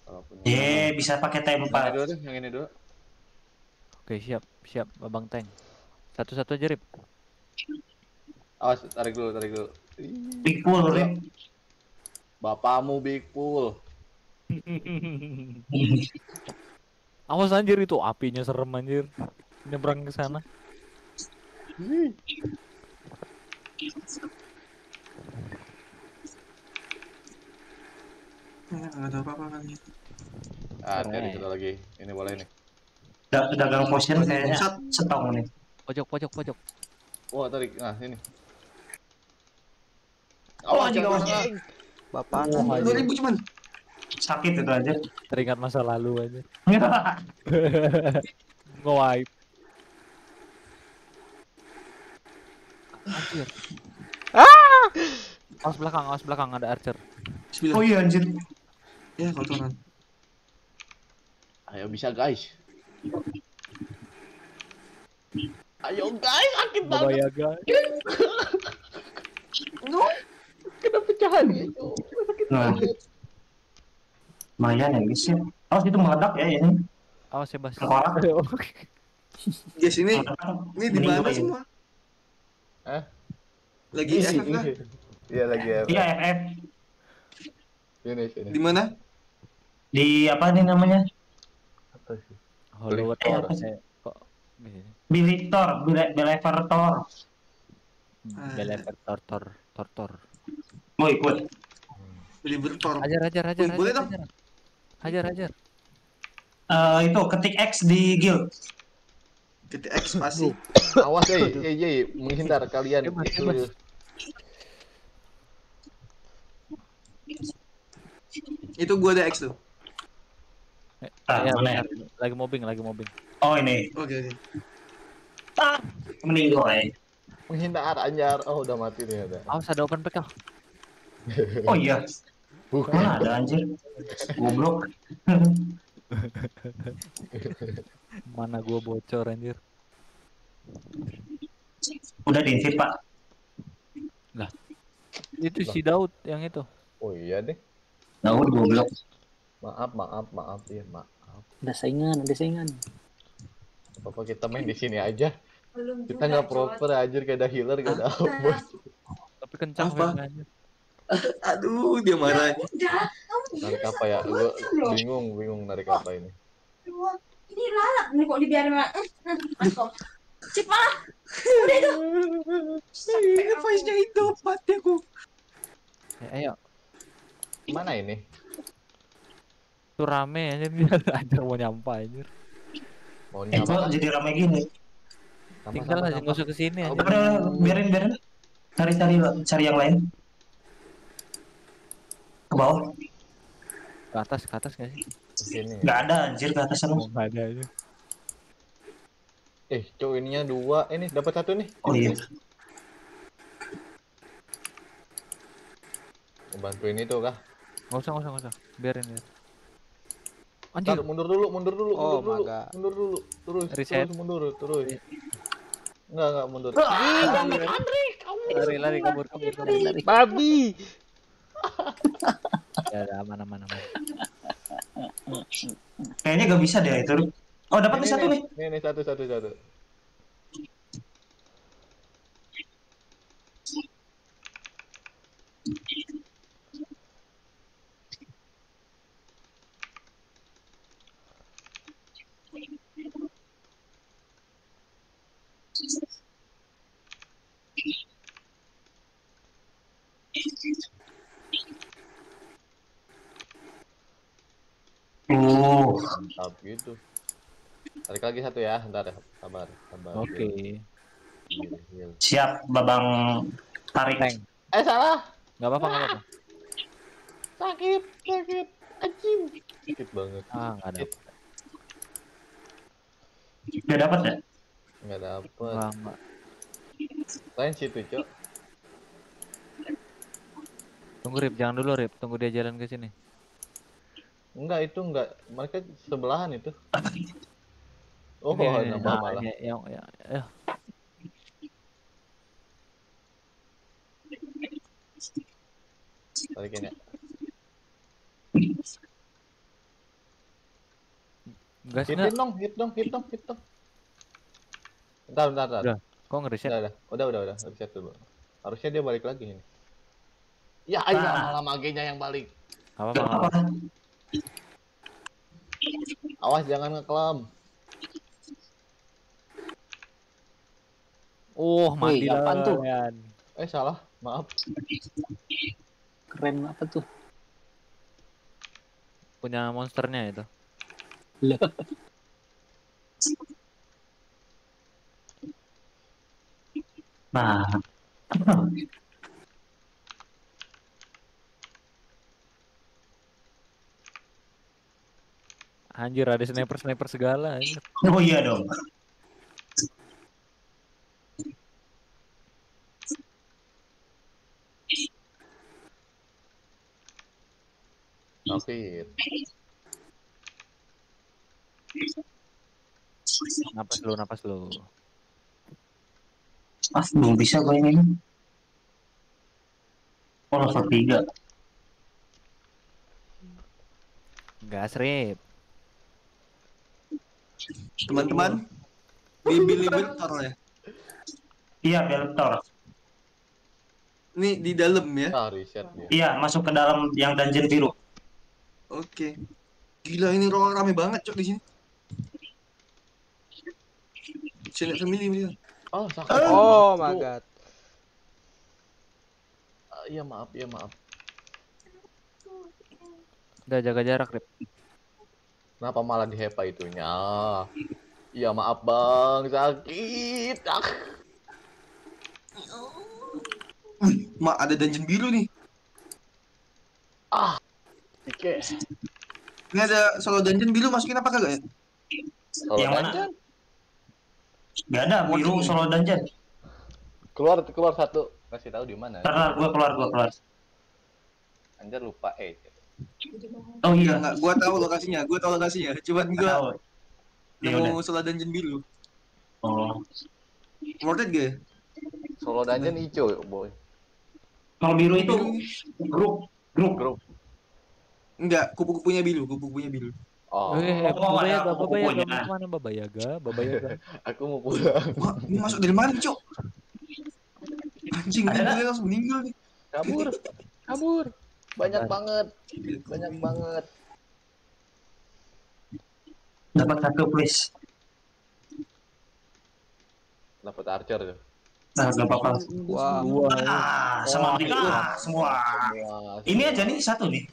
F: Kalau punya-
E: Ye, bisa pakai
F: Yang ini
E: tempat.
F: dulu yang ini dulu.
D: Oke, siap, siap, Babang Tank. Satu-satu aja, Rip.
F: Awas, tarik dulu, tarik dulu.
E: Big pool, Rip.
F: Bapakmu big pool.
D: Awas anjir itu apinya serem anjir. Nyebrang ke sana.
H: Enggak tahu apa-apa kan.
F: Ah,
D: Keren.
F: jadi satu lagi. Ini boleh nih.
E: Da- dagang potion kayaknya setong nih.
D: Pojok, pojok, pojok.
F: Wah, tarik. Nah, sini.
E: Oh, anjing awas.
C: Bapak
D: Oh,
H: Dua ribu cuman.
E: Sakit itu aja.
D: Teringat masa lalu aja. Nge-wipe. Anjir.
C: Ah!
D: Awas belakang, awas belakang ada archer.
H: Bismillah.
E: oh iya anjir.
H: Ya kotoran.
F: Ayo bisa guys. Ayo guys, sakit banget.
D: Ya guys.
F: Kena pecahan gitu.
E: Nah. Lumayan ya guys ya. Awas itu meledak ya ini.
D: Awas ya Bas.
E: Tengkorak.
H: Guys ini ini di mana semua?
F: Hah?
H: Lagi
F: Iya,
H: FF kah?
F: Iya lagi ya.
E: Iya FF.
H: Di mana?
E: Di apa nih namanya?
D: Hollywood
E: Eh,
D: Thor.
E: apa sih?
D: Eh, kok gini?
E: Billy Thor, Bele- Belever Thor.
H: Ah.
D: Belever Thor Thor Thor Thor.
E: Mau ikut?
H: Beli bertor.
D: Hajar hajar hajar
H: boleh dong.
D: hajar. Hajar.
E: Eh, itu ketik X di guild.
H: Ketik X pasti.
F: Awas eh, eh, eh, menghindar kalian
D: Bebas,
F: itu.
D: bebas.
H: Itu gua ada X tuh.
D: Eh,
E: Ah,
D: ya,
E: mana ya?
D: Lagi mobbing, lagi mobbing.
E: Oh ini.
H: Oke oke.
E: Meninggal ya.
F: Menghindar anjar. Oh udah mati ternyata.
D: Awas ada open PK.
E: Oh iya.
F: Bukan.
E: Mana ada anjir? Goblok.
D: Mana gua bocor anjir.
E: Udah di invite, Pak.
D: Itu si Daud yang itu.
F: Oh iya deh.
E: Daud goblok.
F: Maaf, maaf, maaf ya, maaf.
G: Ada saingan, ada saingan.
F: Apa kita main di sini aja? Kita nggak proper anjir kayak ada healer gak ada apa.
D: Tapi kencang
H: Apa? Aduh dia marah.
F: Narik apa ya? Gue bingung, bingung narik apa ini.
I: Ini lalat nih kok dibiarin mak. Masuk. Cip malah. Udah itu.
H: Voice-nya itu mati aku.
D: Ya, ayo.
F: Mana ini?
D: Itu rame anjir dia anjir mau nyampa anjir.
F: Mau
E: Eh, jadi rame gini?
F: Sama,
D: Tinggal
F: sama,
D: aja
F: sama.
D: nggak usah ke
F: sini
D: aja.
E: Udah, biarin, biarin. Cari, cari, cari yang lain. Ke bawah.
D: Ke atas, ke atas nggak sih?
F: Sini.
E: Nggak ada anjir ke atas sana.
D: Oh, nggak ada aja.
F: Eh, cowok ininya dua. Eh, nih dapat satu nih.
E: Oh iya.
F: Mau bantuin itu kah?
D: Nggak usah, nggak usah, nggak usah. Biarin ya. Anjir,
F: Ntar, mundur dulu, mundur dulu,
C: Oh,
F: mundur dulu,
C: maga.
F: mundur dulu, terus,
D: Reset.
F: terus mundur, terus. Enggak, enggak mundur.
D: lari, lari, kabur, kabur, kabur. Lari.
C: Babi.
D: Ya, udah, aman, aman, aman.
E: Kayaknya nggak bisa deh itu. Oh, dapat nih satu nih.
F: Nih, nih satu, satu, satu.
E: Oh,
F: Mantap gitu. Tarik lagi satu ya, ntar ya. Sabar, sabar.
D: Oke.
F: Heal.
E: siap Babang tarik.
D: Tank.
F: Eh, salah.
D: Nggak apa-apa, nggak apa-apa.
F: Sakit, sakit. Anjing. Sakit banget.
D: Ah, nggak ada.
E: Udah dapat ya?
F: Enggak dapet.
D: Nggak, nggak.
F: Lain situ, Cok.
D: Tunggu Rip, jangan dulu Rip. Tunggu dia jalan ke sini.
F: Enggak, itu enggak. Mereka sebelahan itu. Oh,
D: Ini, ini,
F: nambah
D: Ah,
F: malah.
D: ini, yang, ya, ya.
F: Tarikin ya.
D: Gas
F: Hitin
D: nggak?
F: dong, hit dong, hit dong, hit dong. Bentar, bentar, bentar.
D: Udah. Kok ngereset?
F: Udah, udah, udah, udah, udah, reset dulu. Harusnya dia balik lagi ini. Ya, iya,
E: Ah.
F: malah magenya yang balik.
D: Apa apa?
F: Awas jangan ngeklam.
D: Oh, mati
G: apaan
D: lah.
G: tuh?
F: Eh, salah. Maaf.
G: Keren apa tuh?
D: Punya monsternya itu.
G: Lah.
E: Nah,
D: Anjir ada sniper-sniper segala anjir.
E: Oh iya dong.
F: Tapi
D: Napas lu, napas lu.
E: Ah, belum bisa gue ini. Oh, level 3.
D: Gas rip.
H: Teman-teman, Bibi Libertor ya.
E: Iya, Beltor.
H: Ini di dalam ya.
F: ah riset dia.
E: Iya, masuk ke dalam yang dungeon biru.
H: Oke. Gila ini orang rame banget cok di sini. Sini dia.
F: Oh, sakit.
C: Oh my god.
F: Ah, Iya maaf, iya maaf.
D: Udah jaga jarak rip.
F: Kenapa malah di hepa itunya? Iya maaf bang, sakit. Ah.
H: Mak ada dungeon biru nih.
F: Oke.
H: Ini ada solo dungeon biru masukin apa kagak ya?
F: Kalau
E: Yang mana?
F: dungeon,
E: Gak ada biru solo dungeon.
F: keluar keluar satu. Kasih tahu di mana.
E: Ntar gue keluar, gue keluar.
F: Anjir lupa eh.
E: Oh
H: Iya
E: iya,
H: enggak, gua tahu lokasinya, gua tahu lokasinya. Cuman gua.
E: Ya
H: nemu solo dungeon biru.
E: Oh.
H: Worth it gak ya?
F: Solo dungeon hijau boy.
E: Kalau biru itu grup, grup.
F: Grup.
H: Enggak, kupu-kupunya biru, kupu-kupunya biru.
F: Oh,
D: Eh,
E: oh,
D: Baba
E: ada
D: Yaga, Baba Yaga,
E: kupu-kupunya.
D: mau ke mana Baba Yaga, Baba Yaga.
F: aku mau pulang.
H: Wah, ini masuk dari mana, Cok? Anjing, gue langsung meninggal nih.
F: Kabur, kabur. Banyak banget, banyak banget.
E: Dapat satu please.
F: Dapat archer tuh.
E: Nah, gak apa-apa.
C: Wah.
D: Dua.
E: Ah, sama mereka semua.
F: Semua,
E: Ini aja nih satu nih.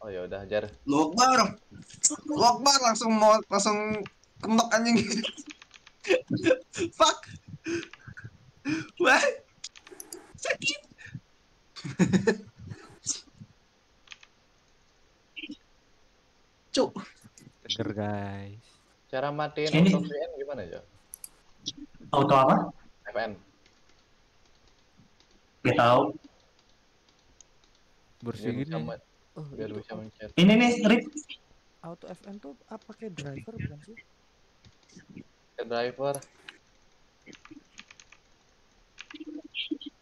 F: Oh ya udah, jar.
H: Lu Akbar. Lu Akbar langsung mau langsung kenok anjing. Fuck. Wah. Sakit. Cuk.
D: Seger guys.
F: Cara matiin
E: Ini-
F: auto VN gimana ya?
E: Auto apa?
F: FN.
E: Gak tahu.
D: Bersih
F: Biar bisa,
D: gini.
F: ma- biar bisa mencet.
E: Ini nih, Rip.
J: Auto FN tuh apa kayak driver bukan sih?
F: Ke driver.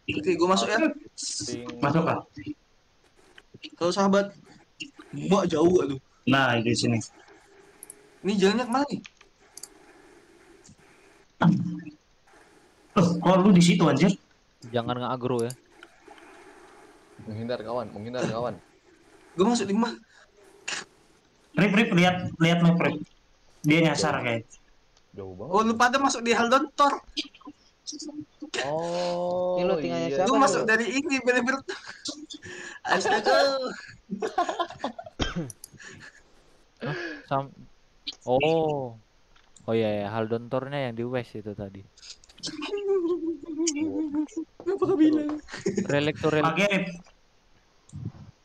H: Oke, gua masuk ya.
E: Masuk lah.
H: Kalau sahabat. Mbak jauh gak tuh?
E: Nah, di sini.
H: Ini jalannya ke mana nih?
E: Loh, kok lu di situ anjir?
D: Jangan nge-agro ya.
F: Menghindar kawan, menghindar kawan.
H: Gua masuk di mana?
E: Rip, Rip, lihat lihat map, Rip. Dia nyasar kayak.
F: Jauh banget.
H: Oh, lu pada masuk di Haldon Tor.
F: Oh.
C: Ini lo tinggalnya
F: iya.
C: siapa?
H: Lu
C: nih,
H: masuk dari ini bener-bener. Astaga.
D: Sam Oh. Oh iya ya, Haldon Tornya yang di West itu tadi.
H: Apa kau bilang?
D: Relic to relic.
E: Pakai.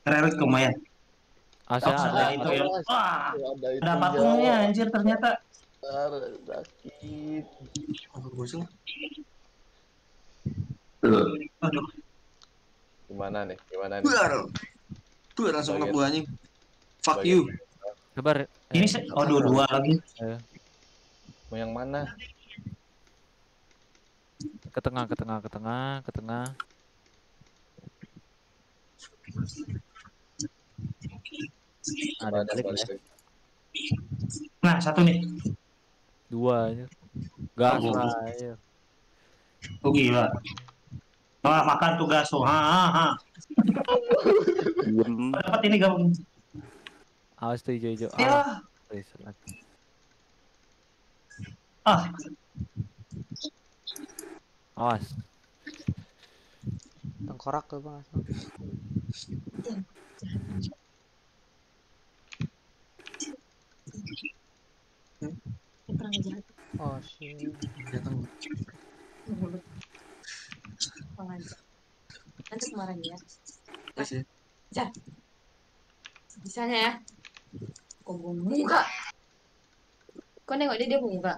E: Relik lumayan.
D: Asa
E: Oh,
D: ada.
E: ada itu ya. Wah,
F: Ada itu.
E: ada patungnya anjir ternyata.
F: Sakit.
E: Aduh.
F: Gimana nih? Gimana nih?
H: Buar. Buar langsung kena gua anjing. Fuck you.
D: Sabar.
E: Ini se- oh dua dua lagi.
F: Mau yang mana?
D: Ke tengah, ke tengah, ke tengah, ke tengah. Ada
F: Ada
D: balik ya.
E: Nah, satu nih.
D: Dua aja. Gas
E: Oh,
D: lah. ayo.
E: Oh gila. Wah, makan tuh gas tuh. Ha, ha, ha.
B: Diem.
E: Dapat ini gabung.
D: Awas tuh hijau-hijau.
E: Ya.
D: Ah.
E: Ah,
D: Awas.
C: Tengkorak tuh bang. Oh.
H: Datang.
I: Ajar. Nanti kemarin ya.
H: Masih.
I: Bisanya ya. Kok gua muka. Kau nengok dia dia buka.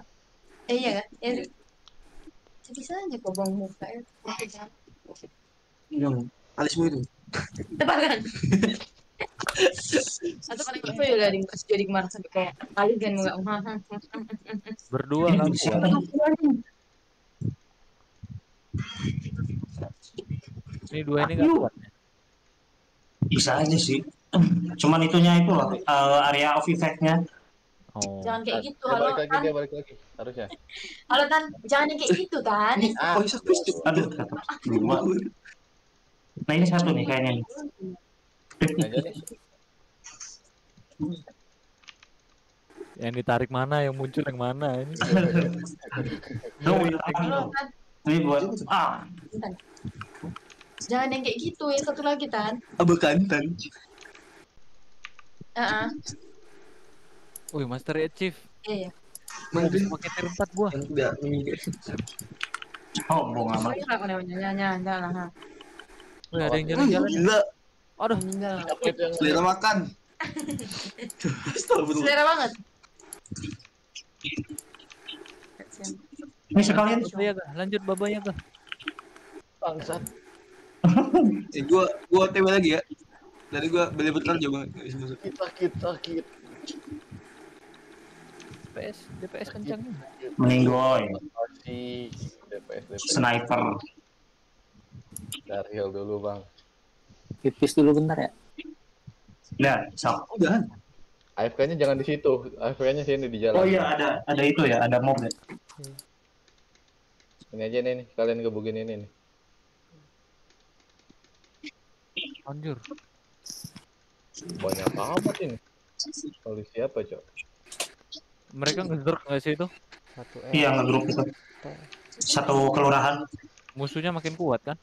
I: Eh iya kan? Ya. Bisa aja kau buang muka ya.
H: Yang alismu itu.
I: Tepat kan? Atau paling apa ya dari jadi kemarin sampai kau kali kan enggak.
D: Berdua kan. Ini dua ini ya?
E: Bisa aja sih. Cuman itunya itu loh, eh, area of effect-nya.
D: Oh.
I: Jangan kayak gitu.
F: Dia
I: Halo
F: balik lagi,
I: Tan.
F: dia balik lagi. Harusnya.
I: Halo Tan. Jangan yang kayak gitu Tan.
F: Ah,
H: Oh. Cuk.
E: Aduh, dua. Nah ini satu nih kayaknya. nih.
F: aja nih.
D: Yang ditarik mana, yang muncul yang mana ini?
I: Tan.
E: Ini buat ah,
I: Tan. Jangan yang kayak gitu. Yang satu lagi Tan.
H: Abekantan.
I: Heeh.
D: Wih, Master Achieve.
I: Iya iya.
D: Bisa pakai tier 4 gua.
H: yang tidak memikir.
E: oh bohong amat.
I: Saya nggak namanya. Nyanya, nyanya, nyanya.
D: Wih, ada yang jalan-jalan.
H: Gila.
D: Aduh,
I: Meninggal.
H: Selera makan. Astagfirullah.
I: Selera banget.
E: Ini sekalian?
D: Lanjut babanya kah?
F: bangsat.
H: Eh, gua gua TW lagi ya. Dari gua beli jauh banget. Bisa masuk.
F: Sakit, sakit, sakit.
D: DPS, DPS kencang.
E: meninggoy,
F: Masih DPS, DPS.
E: sniper.
F: Dari heal dulu, Bang.
G: Pipis dulu bentar ya.
E: Ya, sok.
H: Udah.
F: AFK-nya jangan di situ. AFK-nya sini di jalan.
E: Oh iya ada ada itu ya, ada mob ya.
F: Ini aja nih, kalian gebugin ini nih.
D: Anjur.
F: Banyak amat ini. Polisi apa, Cok?
D: Mereka ngedrop nggak sih itu?
C: Satu R.
E: Iya ngegrup itu. Satu kelurahan.
D: Musuhnya makin kuat kan?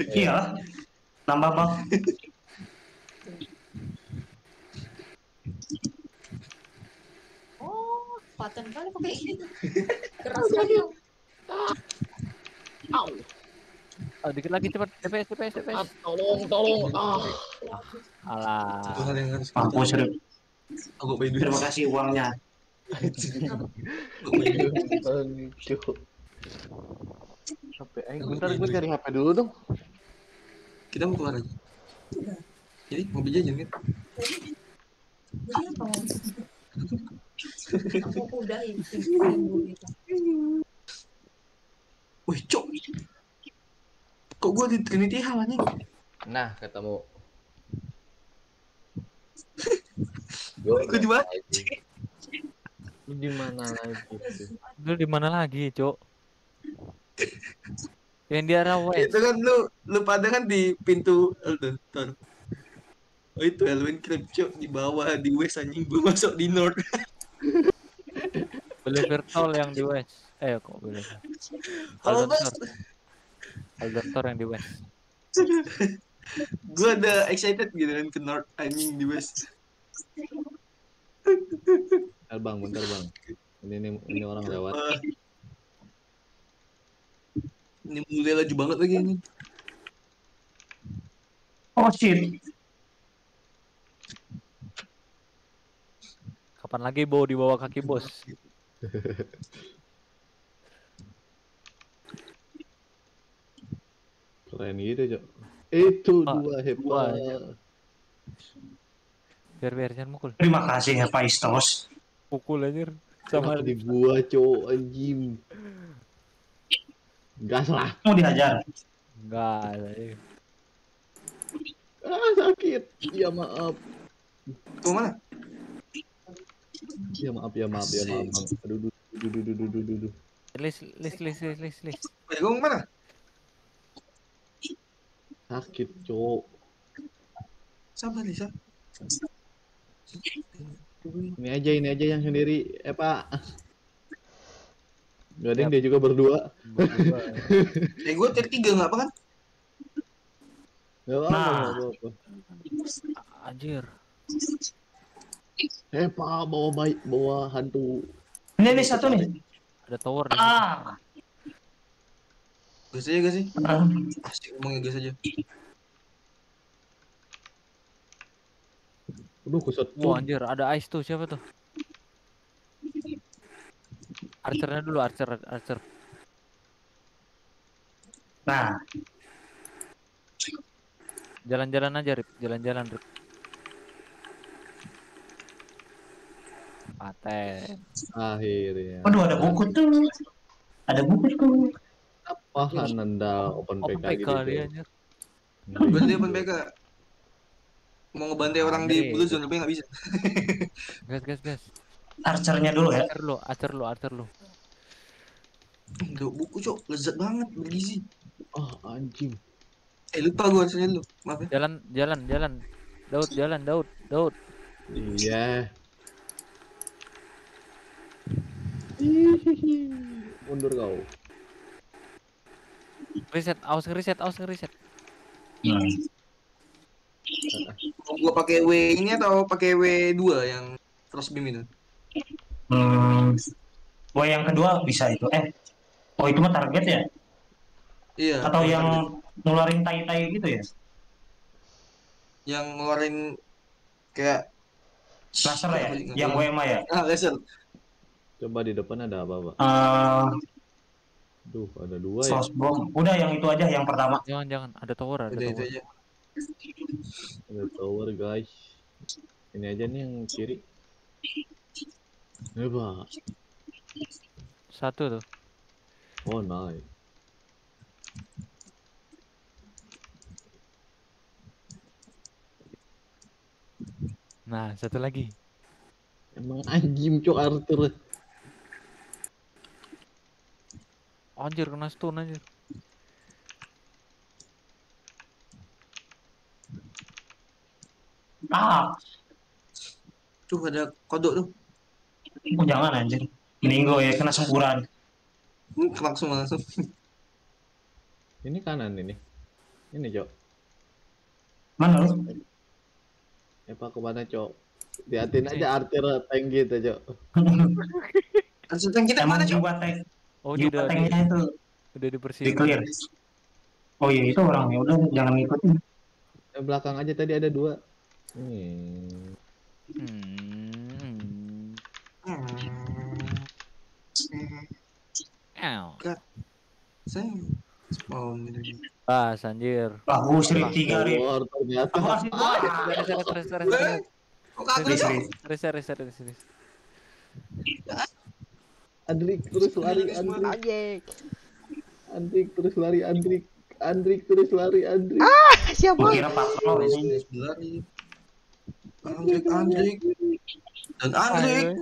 E: Iya. Nambah bang.
I: Oh, paten kali kayak gitu. Keras lagi.
D: Oh, dikit lagi cepat. DPS, DPS,
F: Ah,
D: DPS.
F: tolong, tolong. Ah.
D: Alah.
H: Itu hal yang harus
E: sudah.
H: Aku bayar duit.
E: Terima kasih uangnya.
H: Aku bayar duit.
F: Cok. HP, eh, bentar gue cari HP dulu dong.
H: Kita mau keluar aja. Jadi jajan kan?
I: Kenapa? Aku udah itu gitu.
H: Wih, cok. Kok gua di Trinity Hall anjing?
F: Nah, ketemu.
H: Gua di mana?
F: Lu di mana lagi? sih?
D: Lu di mana lagi, Cok? Yang di arah west.
H: Itu kan lu lu pada kan di pintu Elton. Tor. Oh itu Elwin Crab cok di bawah di west anjing gua masuk di north.
D: Believer Toll yang di west. Eh, kok Believer?
H: Halo.
D: Aldertor yang di west.
H: Gua ada excited gitu kan ke north anjing di west.
F: Bentar bang, bentar bang. Ini ini, ini orang lewat.
H: Ini mulai laju banget lagi anjing.
E: Oh shit.
D: Kapan lagi Bo di bawah kaki bos?
F: Keren gitu cok. Itu
D: Pak,
F: dua hebat.
D: ya. Biar biar jangan mukul.
E: Terima kasih Hephaistos.
D: Pukul aja. Sama
F: Sama di gua cok anjing. Gas lah.
E: Mau dihajar.
D: enggak.
F: Ah sakit. Ya maaf.
H: Ke mana?
F: Ya maaf ya maaf ya maaf. Aduh aduh aduh aduh aduh aduh.
D: List list list list list
H: mau mana?
F: Sakit cok.
H: Sabar Lisa.
F: Ini aja ini aja yang sendiri. Eh pak. Gak ada yang dia juga berdua.
D: Berdua.
H: Eh gua tier 3 enggak apa kan?
F: Gak apa-apa.
E: Nah.
F: nggak apa-apa.
D: Anjir.
F: Eh pak bawa baik bawa hantu.
E: Ini nih satu nih.
D: Ada tower situ.
E: Ah.
H: Gas aja gas sih.
E: Ah.
H: Asik ngomongnya gas aja.
F: Aduh kusut
D: Wah anjir, ada ice tuh siapa tuh? Archernya dulu, archer, archer.
E: Nah,
D: Jalan-jalan aja, Rip. Jalan-jalan, Rip. Paten.
F: Akhirnya.
E: waduh ada buku tuh. Ada buku tuh.
F: Apa Hananda open
D: Open
F: PK
D: PK
F: gitu
D: dia anjir.
H: Berarti open PK. Mau ngebantai orang di blue zone tapi nggak bisa.
D: Gas, gas, gas.
E: Archernya dulu ya.
D: Archer lu, archer lu, archer lu.
H: Duh, buku cok, lezat banget bergizi.
F: Oh anjing.
H: Eh lupa gua harusnya lu. Maaf ya.
D: Jalan, jalan, jalan. Daud, jalan, Daud, Daud.
F: Iya. Hihihi. Mundur kau.
D: Reset, awas reset, awas reset.
E: Hmm.
H: Mau gua pakai W ini atau pakai W2 yang crossbeam itu?
E: Hmm. Wah yang kedua bisa itu. Eh, oh itu mah target ya?
H: Iya.
E: Atau yang nularin tai-tai gitu ya?
H: yang ngeluarin kayak
E: Laser ya? Yang WMA ya?
H: Ah, laser.
F: Coba di depan ada apa, Pak?
E: Eh,
F: Duh, ada dua ya.
E: Udah yang itu aja yang pertama.
D: Jangan, jangan. Ada tower, ada
H: Udah itu
D: tower.
H: aja.
F: Ada tower, guys. Ini aja nih yang kiri. Eh, Pak.
D: Satu tuh.
F: Oh, nice.
D: Nah, satu lagi.
F: Emang anjing cok Arthur.
D: Anjir, kena stun anjir.
E: Ah,
H: Tuh ada kodok tuh.
E: oh, jangan anjir. Minggu ya kena semburan.
H: Hmm, Langsung langsung.
F: Ini kanan ini. Ini, Cok.
E: Mana lu?
F: Eh, Pak, ke mana, Cok? Diatin aja Arthur tank gitu, Cok.
H: Konsultan kita
E: Emang
H: mana cok?
E: juga tank,
D: Oh, dia
E: juga
D: udah,
E: tanknya itu
D: udah
E: di
D: dibersihin.
E: clear. Oh iya itu orangnya udah jangan ngikutin.
F: Belakang aja tadi ada dua. Hmm.
D: Hmm. Ow.
H: Saya spawn.
D: Pas anjir.
E: Bagus tiga.
F: Tower ternyata.
H: Kabur
E: Rip,
H: cok?
E: Rip.
D: Reset, reset, reset, reset.
F: Andrik terus lari, Andrik. Andrik terus lari, Andrik. Andrik terus lari, Andrik.
E: Gua
C: Siapa?
E: kira patrol ini.
H: Berlari. Andrik, Andrik. Dan Andrik.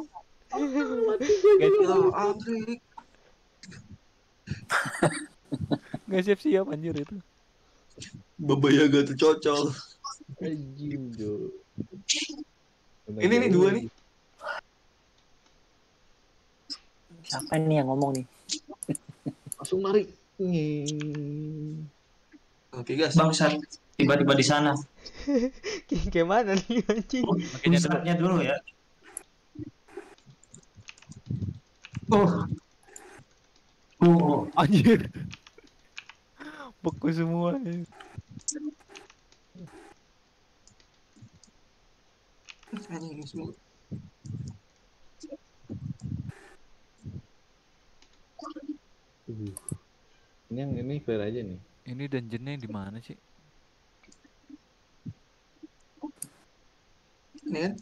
D: Gak
H: Ya, Andrik.
D: Gak siap siap anjir itu.
H: Baba Yaga tuh cocol. Ini nih dua nih.
G: Siapa nih yang ngomong nih?
F: Langsung lari. Nging.
H: Oke guys.
E: Bangsat tiba-tiba di sana.
C: Kayak kayak mana nih anjing?
D: Dulu.
E: Pusatnya dulu ya. Uh. Uh,
D: Anjir. Beku semua. anjir.
H: Ini.
F: Uh. Yang ini fair aja nih.
D: Ini dungeonnya di mana sih?
H: Ini kan.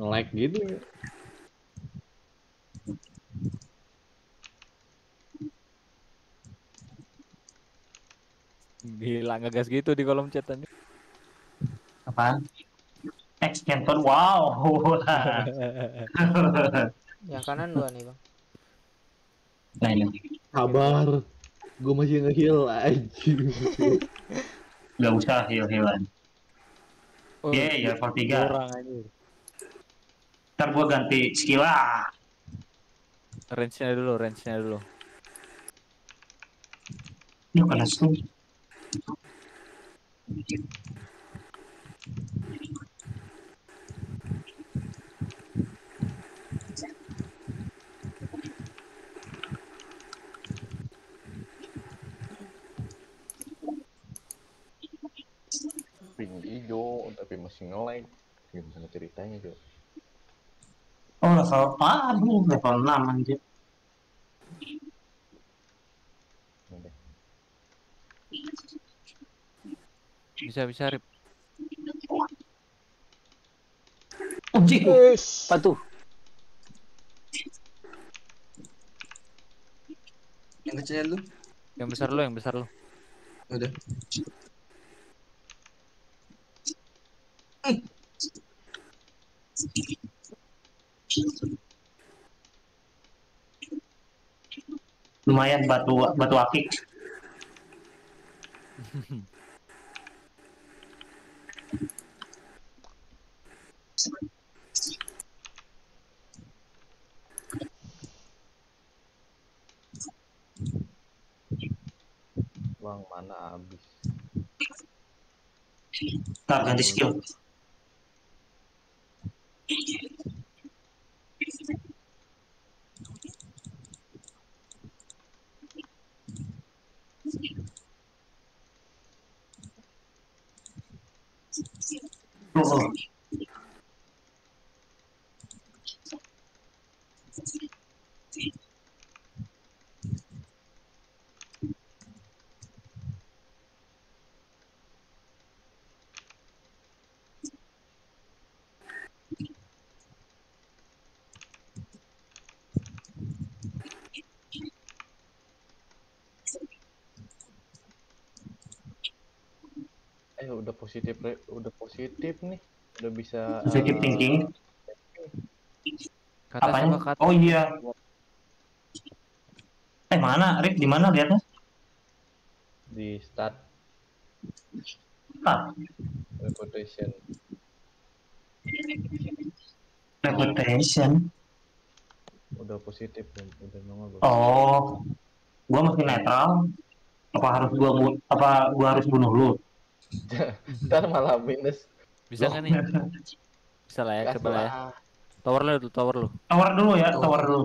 F: Nge-lag gitu ya.
D: Gila ngegas gitu di kolom chat
E: apaan? X Canton, wow.
C: Yang kanan dua nih bang.
E: nah ini
F: Sabar. Gue masih nge-heal anjing.
E: nggak usah heal-healan.
D: Oh,
E: Iya, ya level 3.
D: Orang anjir.
E: Ntar gua ganti skill ah.
D: Range-nya dulu, range-nya dulu.
E: Ini kena stun.
F: Hijau tapi masih nge-lag. Gimana ceritanya, Cok?
E: Oh level, aduh level 6 anjir.
D: Bisa bisa Rip.
E: Anjir,
G: Apa tuh?
H: Yang kecilnya lu.
D: Yang besar lo, yang besar lo.
H: Udah.
E: Lumayan batu batu akik.
F: Bang, mana habis?
E: Ntar ganti skill. Oh,
F: Eh, udah positif, udah positif nih. Udah bisa
E: Positive
F: eh,
E: thinking.
D: Kata
E: Apanya?
D: coba kata.
E: Oh iya. Eh mana, Rip? Di mana lihatnya?
F: di start
E: Ah,
F: reputation.
E: reputation.
F: Udah positif? Udah nongol?
E: Oh, gua masih netral. Apa harus gua apa gua harus bunuh lu?
F: Ntar malah minus.
D: Bisa nggak nih? Bisa lah ya,
F: Gas
D: coba lah ya. Tower lo tuh, tower lo.
E: Tower dulu ya, tower dulu.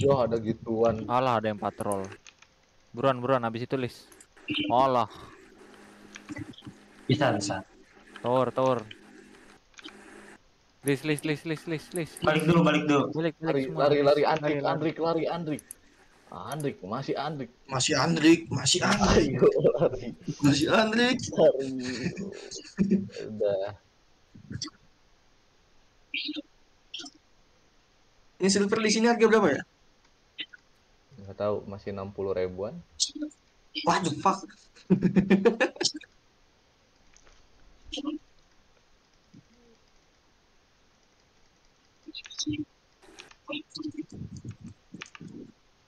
F: Yo ada gituan.
D: Alah ada yang patrol. Buruan, buruan, habis itu list. Alah,
E: Bisa, bisa.
D: tower, tower. List, list, list, list, list, list.
E: Balik dulu, balik dulu.
D: Balik, balik
F: Lari,
D: semua.
F: lari, lari. Andrik,
D: Lari, lari.
F: Andrik, lari, Andrik. Andrik, masih Andrik.
H: Masih Andrik, masih Andrik,
F: Ayo lari,
H: masih Andrik.
F: lari. Udah.
H: Ini silver di sini harga berapa ya?
F: Nggak tahu, masih 60 ribuan.
H: What the fuck?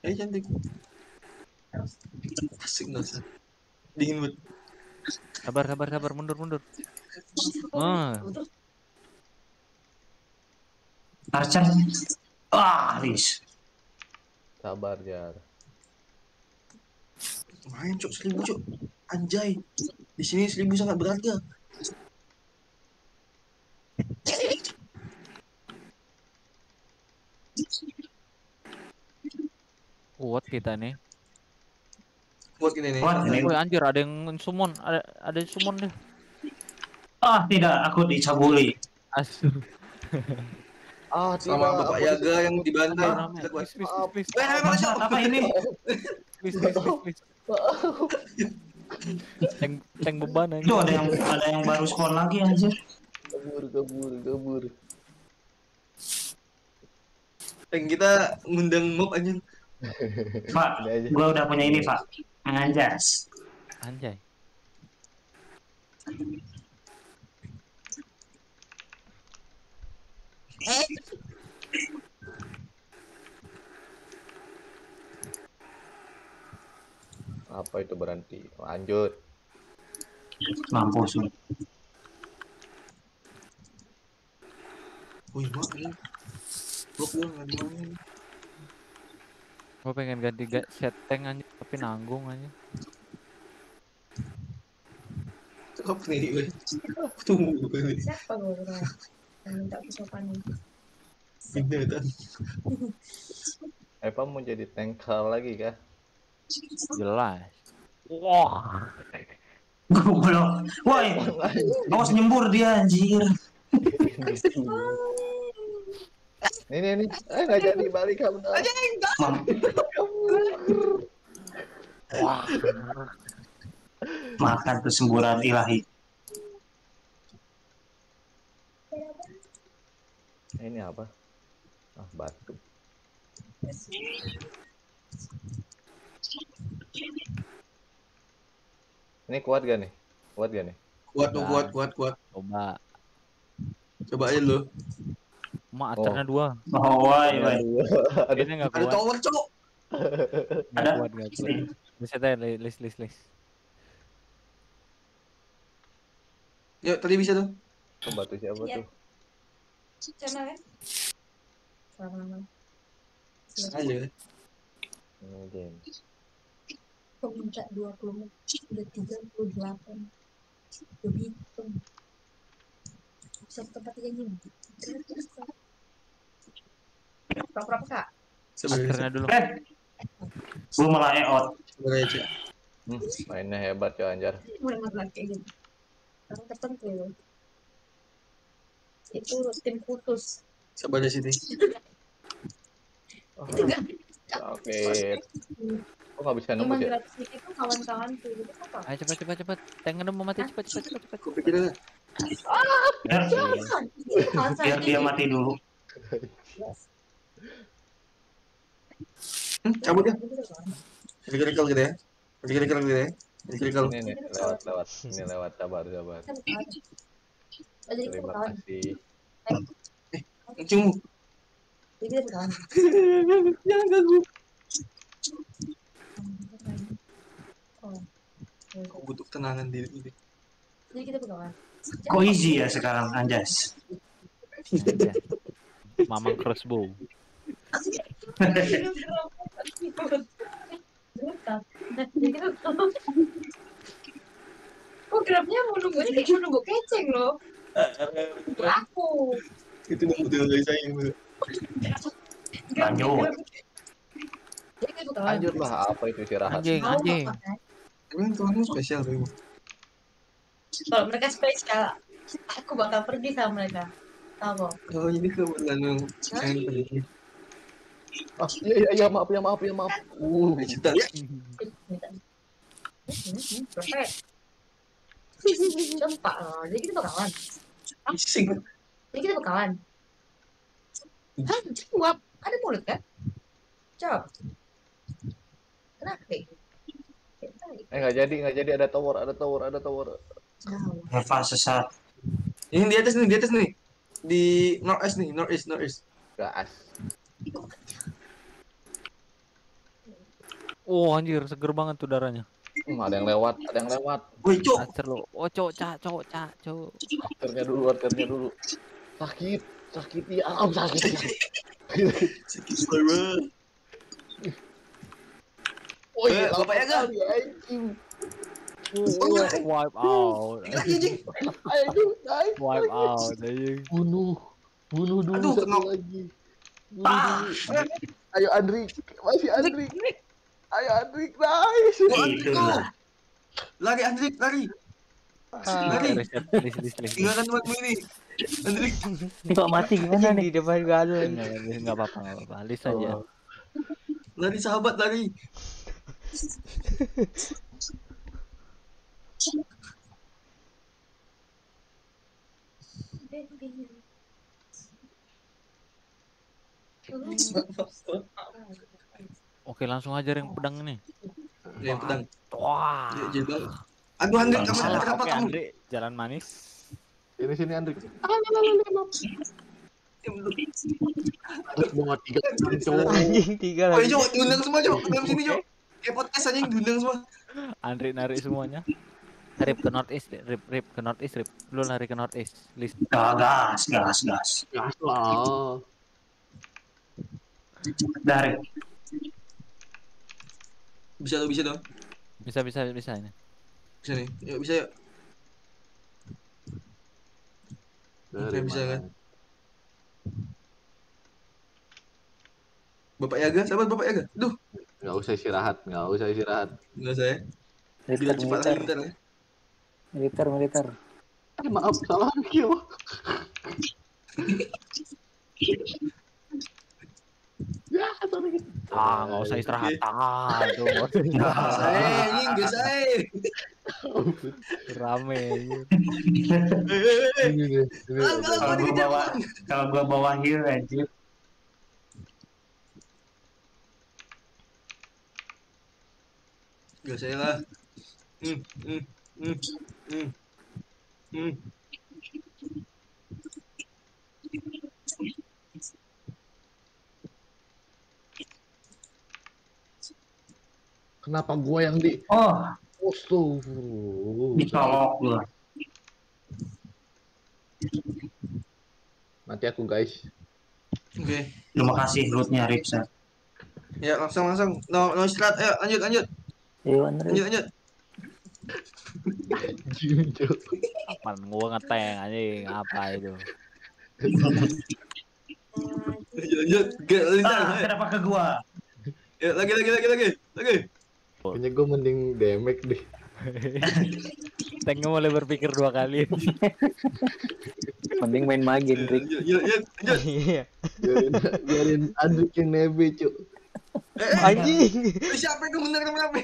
H: Eh cantik. Asik nasa. Dingin banget.
D: Sabar, sabar, sabar, mundur, mundur. Ah,
E: Archer. Ah, Riz.
F: Sabar, Jar.
H: Lumayan cok seribu cok. Anjay. Di sini seribu sangat berharga.
D: Kuat kita nih.
H: Kuat ini nih.
E: Kuat nih.
D: Woi anjir, ada yang summon, ada ada yang summon deh.
E: Ah, tidak, aku dicabuli.
D: Asu.
F: Ah,
H: Sama Bapak Yaga yang dibantai.
D: Please, please, please, please.
H: Eh,
E: apa ini?
D: Please, please, please. Tank, tank beban
E: Itu
D: aja.
E: ada yang ada yang baru spawn lagi anjir.
F: Kabur, kabur, kabur.
H: Yang kita ngundang mob aja.
E: Pak, gua udah punya ini, Pak. Anjas.
D: Anjay.
F: Apa itu berhenti? Lanjut.
E: Mampus lu.
H: Wih. Blok gua nggak dimainin.
D: Gue pengen ganti ga set tank aja, tapi nanggung aja.
H: Apa nih? gue? Tunggu gue.
I: Siapa gue yang minta kesopanan?
H: Pindah kan.
F: Eva mau jadi tanker lagi kah?
D: Jelas. Wah.
E: Goblok. Woi, awas nyembur dia anjir.
F: Ini ini, eh nggak jadi balik kamu.
E: Mam- Makan tuh semburan ilahi.
F: Ini apa? Ah batu. Ini kuat gak nih? Kuat gak nih?
H: Kuat kuat, kuat, kuat.
D: Coba.
H: Coba aja lu.
D: Mak atarnya dua.
E: Oh, woi.
D: Ini nggak
H: Ada tower, cok.
D: Nggak
E: Ada?
D: Bisa tanya list list list.
H: Yuk, tadi bisa tuh.
F: Itu batu siapa
I: Iya.
F: tuh?
I: Channel ya. Sama-sama.
H: Aja.
F: Game.
I: Pemuncak 20 menit. Udah 38. Udah hitung. Satu tempat tiga gini. Berapa-berapa kak?
D: Akhirnya dulu.
E: Eh, gua malah eot.
F: Hmm, mainnya hebat ya Anjar.
I: Mulai makan kayak gini. Karena tertentu. Itu tim khusus.
H: Sabar sini.
F: Oh,
I: Itu enggak
F: sakit. Kok nggak bisa nembus ya?
I: itu kawan-kawan tuh apa?
D: Ayo cepat cepat cepat. Mau mati cepat cepat cepat cepat.
H: Pikir
E: Biar, dia mati dulu.
H: Hmm, cabut ya. Kerikil gitu ya. Kerikil gitu ya. Kerikil.
F: Ini nih lewat lewat. Ini lewat sabar sabar. Terima kasih.
H: Cuma.
I: Kawan.
H: Jangan ganggu.
I: Oh.
H: Kau butuh tenangan diri ini.
I: Jadi kita.
E: Kok easy ya sekarang Anjas?
D: Aja. Mamang crossbow.
I: Kok grabnya mau nunggunya kayak mau nunggu keceng loh. Aku.
H: Itu nunggu dari saya.
E: Lanjut.
F: Lanjut lah apa itu istirahat?
D: Anjing anjing.
H: Emang tuanmu spesial tuh.
I: Kalau mereka spesial, aku bakal pergi sama mereka. Tahu.
H: Oh ini kebetulan yang saya pergi.
F: Ah, iya iya iya maaf ya maaf ya maaf. Uh,
H: ya.
I: Minta. Hmm, hmm, Perfect. Cempak loh. Jadi kita kawan.
H: Ising.
I: Jadi kita kawan. Hah? Jawab. Ada mulut kan? Jawab. Kenapa? kayak gitu?
F: Eh nggak jadi nggak jadi ada tower ada tower ada tower.
I: Jauh.
E: Eva sesat.
H: Ini di atas nih, di atas nih. Di northeast nih, northeast, northeast.
F: Gas.
D: Oh anjir seger banget tuh darahnya.
F: Hmm, ada yang lewat ada yang lewat.
H: Woi, cok.
D: Acer lo. Oh cok cak cok cak cok.
F: Arternya dulu arternya dulu. Sakit sakit ya am sakit.
H: Sakit parah.
F: Oh
H: Eh, Bapak Yaga.
F: Oh,
D: Wipe out.
H: Lagi anjing.
F: Ayo, guys.
D: Wipe out anjing.
F: Bunuh. Bunuh dulu
H: Aduh,
F: satu
H: kena.
F: lagi. Bunuh
H: Ah.
F: dulu. Ayo Andri, masih Andri. Ayo Andri, nice.
H: Wah,
E: Itulah.
H: Lari Andrik, lari. Lari.
D: Reset list list list.
H: Tinggalkan temanmu ini. Andrik.
A: Nggak mati gimana nih?
C: Di depan gaduh lagi.
D: Enggak enggak apa-apa enggak apa-apa. List aja.
H: Lari sahabat, lari.
D: Oke langsung aja yang pedang ini.
H: Yang pedang.
D: Wah.
H: Ya, bang. Aduh Andrik, kamu kamu?
D: Andre jalan manis.
F: Ini sini Andri.
H: Aduh,
F: Bawa tiga cowok.
C: Anjing tiga
H: Oh,
C: lagi.
H: Jo, diundang semua, Jo. Dalam sini, Jo. Kayak podcast aja yang diundang semua.
D: Andre narik semuanya. Rip ke northeast, rip rip ke northeast, rip. Lu lari ke northeast. List.
E: Gas, gas, gas.
F: Gas lah.
E: Dari.
H: Bisa tuh, bisa dong.
D: Bisa bisa bisa ini.
H: Bisa nih. Yuk, bisa yuk.
F: Dari
H: bisa
F: mana?
H: kan? Bapak Yaga, sahabat Bapak Yaga. Duh,
F: Nggak usah istirahat, nggak usah istirahat.
H: enggak saya. Biar cepat lagi ntar ya.
G: Militer, militer.
F: Eh, maaf, salah kill. ya, sorry.
D: Ah, nggak usah istirahat. Ah, tuh. nggak usah istirahat.
H: Saya saya.
D: Rame.
F: Ini
H: Lan,
F: ada-
H: Lan,
E: Kalau
H: gua
E: bawa kalau gua bawa anjir.
H: Gak saya lah. Hmm, hmm, hmm, hmm, hmm.
F: Kenapa gua yang di
E: Oh,
F: Astagfirullah.
E: dicolok gua.
F: Mati aku guys.
H: Oke.
E: Terima kasih rootnya Ripsa.
H: Ya, langsung langsung. No, no istirahat. Ayo, lanjut, lanjut.
G: Ayo, Andre.
H: Lanjut, lanjut.
D: Apaan gua ngeteng anjing apa itu?
H: Lanjut.
E: Ah, kenapa ke gua?
H: Ya, lagi, lagi, lagi, lagi. Lagi.
F: Kayaknya gua mending damage deh.
D: Tanknya mulai berpikir dua kali.
G: Mending main magin, Rick.
H: Lanjut. lanjut.
C: Iya.
F: Biarin, biarin Andrik yang nebe, cuk.
H: Eh,
C: Anjing.
H: siapa yang bener kenapa?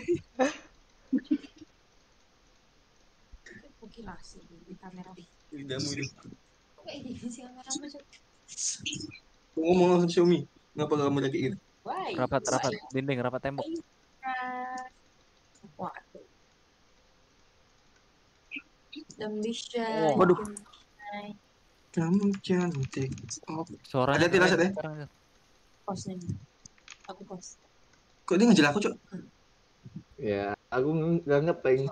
I: Mutilasi di kamera.
H: Ini.
I: Sih
H: langsung Xiaomi. Kenapa kamu gitu?
D: Rapat, rapat, dinding, rapat tembok. Oh.
G: Waduh.
H: Kamu cantik. Oh,
D: Suaranya
H: Ada tilas,
D: keren
I: Aku post.
H: kok dia ngejar aku, Cok?
F: Ya, aku nggak ngeteng.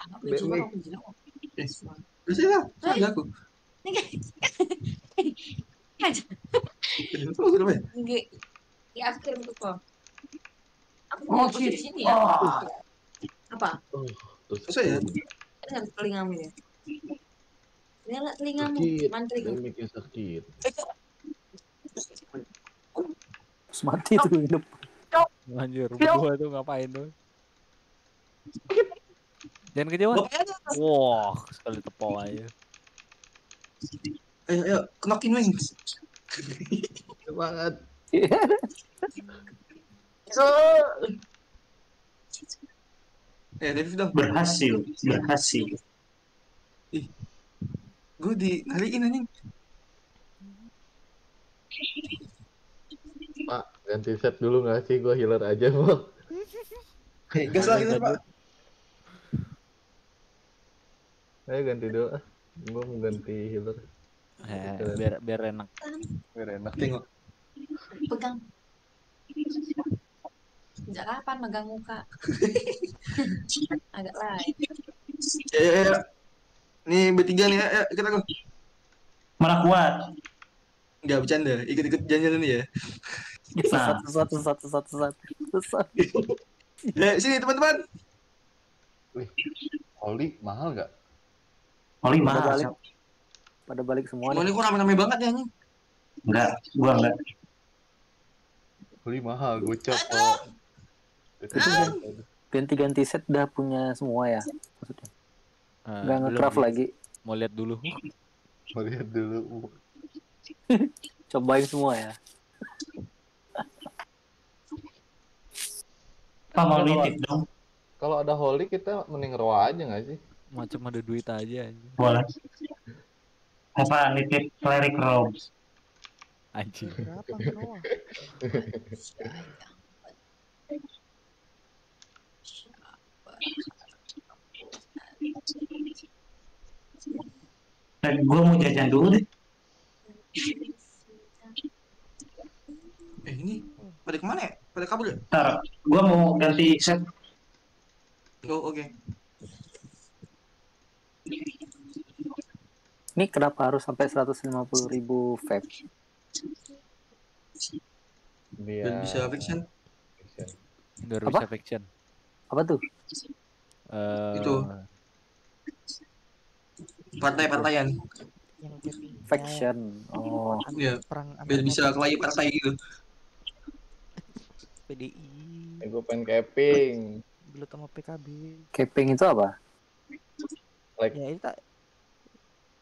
I: Aku lucu banget aku oh.
H: Eh, Terus ya, aku.
I: Kan. Aja. Ya kirim ke kau. Aku
E: Oh,
I: mau posisi di sini ya.
E: Oh.
I: Apa?
F: Terus
H: Masa ya?
I: Dengar telingamu ya. Nyala telingamu. Mantri
F: sakit.
G: Terus mati tuh hidup.
D: Anjir, berdua tuh ngapain tuh? Jangan kejauhan. Wah, sekali tepok aja.
H: Ayo, ayo, knock-in wings.
F: Semangat.
H: Eh, Devi dong.
E: Berhasil, berhasil.
H: Gue di nariin anjing.
F: Ganti set dulu nggak sih? Gua healer aja, Pak.
H: Eh, gas lah kita, Pak.
F: Ayo ganti dulu. ah. Gua mau ganti healer.
D: Eh, biar biar enak.
F: Biar enak.
H: Tengok.
I: Pegang. Sejak kapan megang muka? Agak lain.
H: Ya, ya, ya. Nih bertiga nih, ya, ya, ikut aku.
E: Mana kuat?
H: Enggak bercanda, ikut-ikut janjian ini ya.
G: Satu, satu, satu, satu, satu, satu.
H: Eh, sini teman-teman.
F: Wih, Oli mahal nggak?
E: Oli
G: Pada
E: mahal.
G: balik.
E: Sob.
G: Pada balik semua
H: ini kok rame-rame banget ya anjing.
E: Enggak, gua enggak.
F: Oli mahal, gocap kok.
G: Itu gan- ganti-ganti set udah punya semua ya. Maksudnya.
D: Eh,
G: Nggak
D: belum,
G: nge-craft lagi.
D: Mau lihat dulu.
F: Mau lihat dulu.
G: Cobain semua ya.
E: Apa mau nitip dong?
F: Kalau ada Holy kita mending roa aja nggak sih?
D: Macam ada duit aja anjing.
E: Boleh. Apa nitip cleric robes?
D: Anjing.
E: Dan gua mau jajan dulu deh.
H: Eh, ini pada ke mana ya? Pada kabur ya?
E: Ntar, gua mau ganti set.
H: Oh, oke.
G: Ini kenapa harus sampai 150 ribu vape?
F: Dia
H: Dan bisa fiction.
D: Biar
G: Apa?
D: bisa fiction.
G: Apa tuh?
D: Eh,
H: Itu. Partai-partaian.
G: Faction. Oh,
H: Iya,
J: Perang
H: biar bisa kelahi partai gitu.
J: PDI.
F: Eh, gue pengen capping.
J: Gelut sama PKB.
G: caping itu apa?
F: Flag
D: Ya itu tak-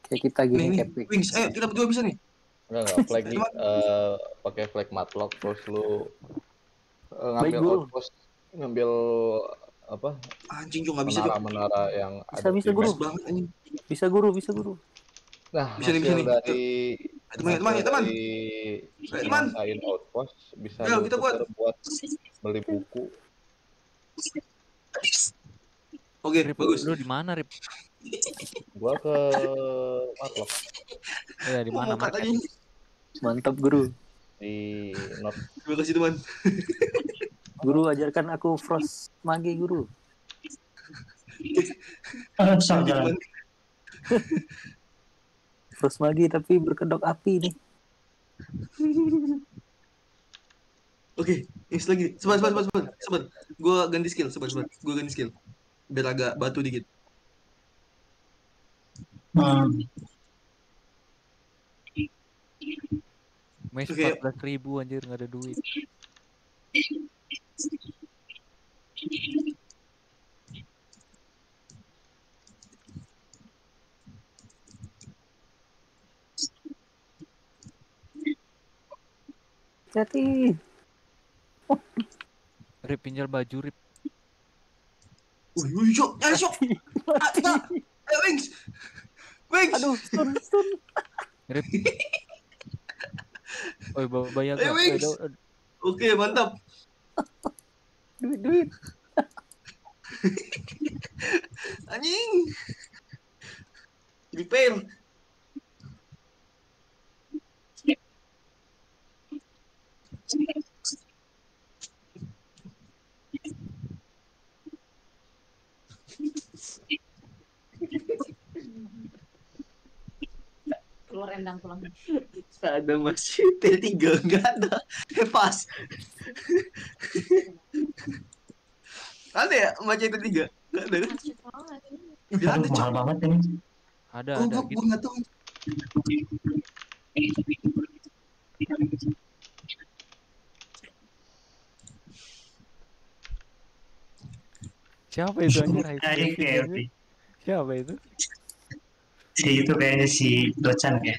G: Kayak kita
H: Nih,
G: gini
H: nih.
G: kayak Wings.
H: Ayo kita berdua bisa nih.
F: enggak enggak flag di eh, pakai flag matlock terus lu eh,
G: Baik,
F: ngambil outpost ngambil apa
H: Anjing juga nggak bisa Jok.
F: menara-menara yang
G: Bisa,
F: ada
G: bisa, Guru.
H: banget anjing.
G: Bisa guru, bisa guru.
F: Nah,
H: Bisa nih, bisa nih.
F: dari
H: teman, teman, teman. teman.
F: outpost bisa
H: Ayo, kita buat.
F: buat beli buku.
H: Oke,
D: Rip,
H: bagus.
D: lu di mana, Rip?
F: Gua ke matlock
D: Ya, di mana,
H: anjing.
G: Mantap guru.
F: di north
H: Terima kasih teman.
G: Guru ajarkan aku frost magi guru.
E: Ah,
G: Frost magi tapi berkedok api nih.
H: Oke, next lagi. Sebentar, sebentar, sebentar, sebentar. Gua ganti skill, sebentar, sebentar. Gua ganti skill. Biar agak batu dikit.
E: Hmm.
D: Mes
H: Oke.
D: 14 ribu anjir nggak ada duit.
G: Hati.
D: Rip pinjal baju, Rip.
H: Wih, wih, Cok. Nyari, Cok. Ah, kita. Ayo, Wings. Wings.
G: Aduh, stun, stun.
D: Rip. Oi, bawa bayar
H: Eh,
D: gak?
H: Wings. Oke, mantap.
G: Duit, duit.
H: Anjing. Repair.
I: Keluar endang tulang.
H: Ada masih T3 enggak ada. Eh, pas. ada ya macam T3? Enggak ada kan? Enggak ada,
E: mahal banget ini.
D: Ada,
H: Oh,
D: ada.
H: gua,
D: Gitu.
H: gua enggak tahu.
D: Siapa itu anjir? High
E: Ya, oke.
D: Siapa itu?
E: Si itu kayaknya si Docan ya.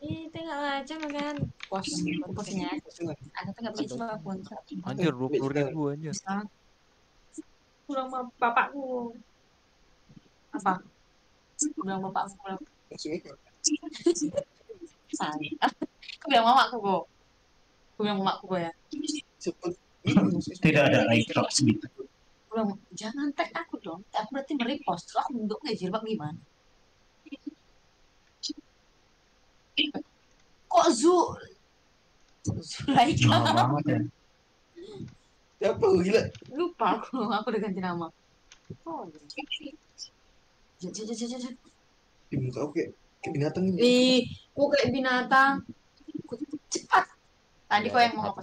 I: Ih, tinggal aja makan pos posnya. Ada tuh nggak bisa cuma pun.
D: Anjir 20 ribu anjir.
I: Pulang sama bapakku. Apa? Pulang sama bapakku pulang. Saya. Aku bilang mamaku kok. Aku bilang mamaku kok ya.
E: Tidak ada air drop segitu.
I: Aku bilang jangan tag aku dong. Aku berarti merepost. Terus aku bentuk kayak jilbab gimana? Kok Zu? Zulaika.
E: Ya.
H: Siapa lu gila?
I: lupa aku aku udah ganti nama oh iya. Jat, jat, jat.
H: Di muka aku kayak, kayak binatang ini.
I: ih kok kayak binatang cepat tadi kok yang mau apa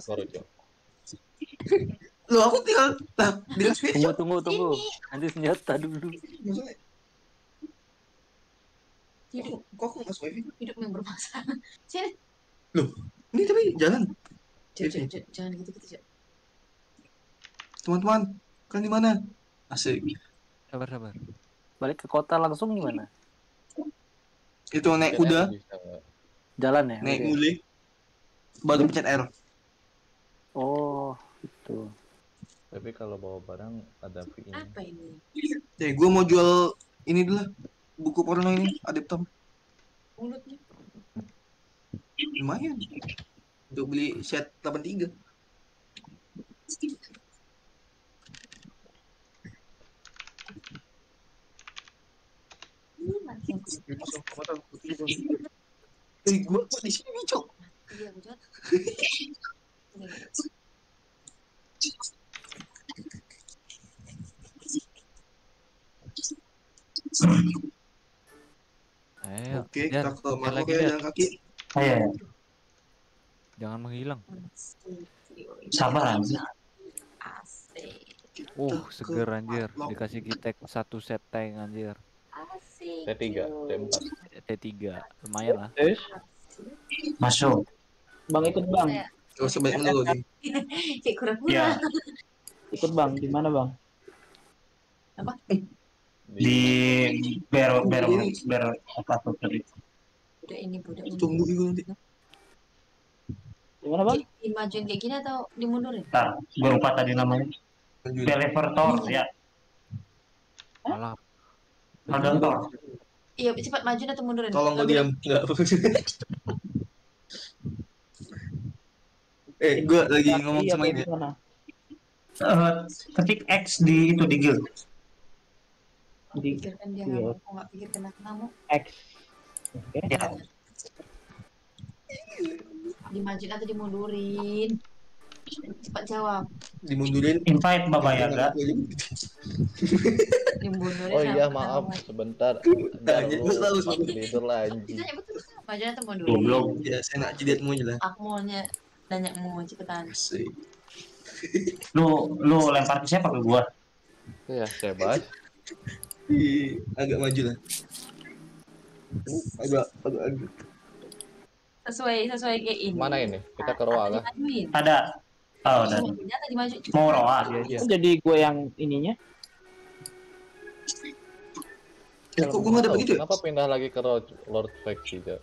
H: Loh, aku tinggal nah,
G: Tunggu,
H: screenshot.
G: tunggu, tunggu. Nanti senjata dulu.
H: Maksudnya,
I: hidup
H: kok aku masuk wifi?
I: hidup yang bermasalah sini
H: Ini tapi jalan.
I: Jat, jat. jangan gitu gitu.
H: Teman-teman, kan di mana? Asik.
D: Sabar, sabar.
G: Balik ke kota langsung gimana?
H: Itu naik kuda?
G: Jalan ya?
H: naik
G: Oke.
H: mule. Baru pencet R.
G: Oh, itu.
F: Tapi kalau bawa barang ada fee-nya.
I: apa ini
H: Ya, gue mau jual ini dulu lah. Buku porno ini, Adeptom.
I: mulutnya
H: Lumayan. Untuk beli set 83.
I: Ih, mati aku
H: Eh, gue kok di sini, Cok?
I: iya aku
D: Ayo,
H: Oke,
D: Jar,
H: kita ke
D: lagi,
H: ya, jalan kaki.
E: Iya.
D: Jangan menghilang.
E: Sabar aja.
D: Uh, seger anjir. Dikasih kita satu set tank anjir.
I: asik
F: T3, T4.
D: T3. Lumayan lah.
E: Masuk.
K: Bang ikut bang,
H: Gak usah banyak lagi.
I: kura-kura
E: Ya.
K: ikut bang. Di mana bang?
E: Di ber ber ber apa tuh tadi
I: Budak ini budak ini.
H: Tunggu dulu nanti.
A: Gimana bang?
I: Di- Dimajuin kayak gini atau dimundurin?
E: Ntar, gue lupa tadi namanya
H: Lanjut.
E: Belevertor ya
D: Malah
E: Aldantor
I: Iya, cepat majuin atau mundurin?
H: Tolong
I: Lebih-
H: diam. Enggak. eh, gue lagi ngomong
A: Iya,
H: sama
A: Bang,
H: ini.
E: Eh, ketik X di itu di guild
A: Di
I: Pikirkan dia
A: Iya.
I: ngamuk, kok nggak pikirkan aku ngamuk.
A: X. Oke.
E: ya
I: Dimajuin atau dimundurin? Cepat jawab.
H: Dimundurin.
E: invite Baba Yaga
I: Dimundurin.
F: Oh iya maaf sebentar.
H: Nah,
F: Ntar
H: jadi
F: lu
H: gua selalu
F: masih tidur lagi.
I: Betul kan? Majuin atau mundurin?
E: goblok
H: Ya, saya nak jadi mau lah.
I: Aku maunya nanya mau cepetan.
H: Asik.
E: lu lu lempar ke siapa ke gua
F: Ya, sebas.
H: Ih, agak maju lah. Agak, agak, agak.
I: Sesuai sesuai kayak ini.
F: Mana ini? Kita ke Roa
I: dimajuin?
E: ada oh ada mau roa
F: Iya, iya.
A: Kok jadi gue yang ininya?
H: Eh, kok gue nggak dapat gitu ya?
F: Kenapa pindah lagi ke Lord, Lord Factory, Jo?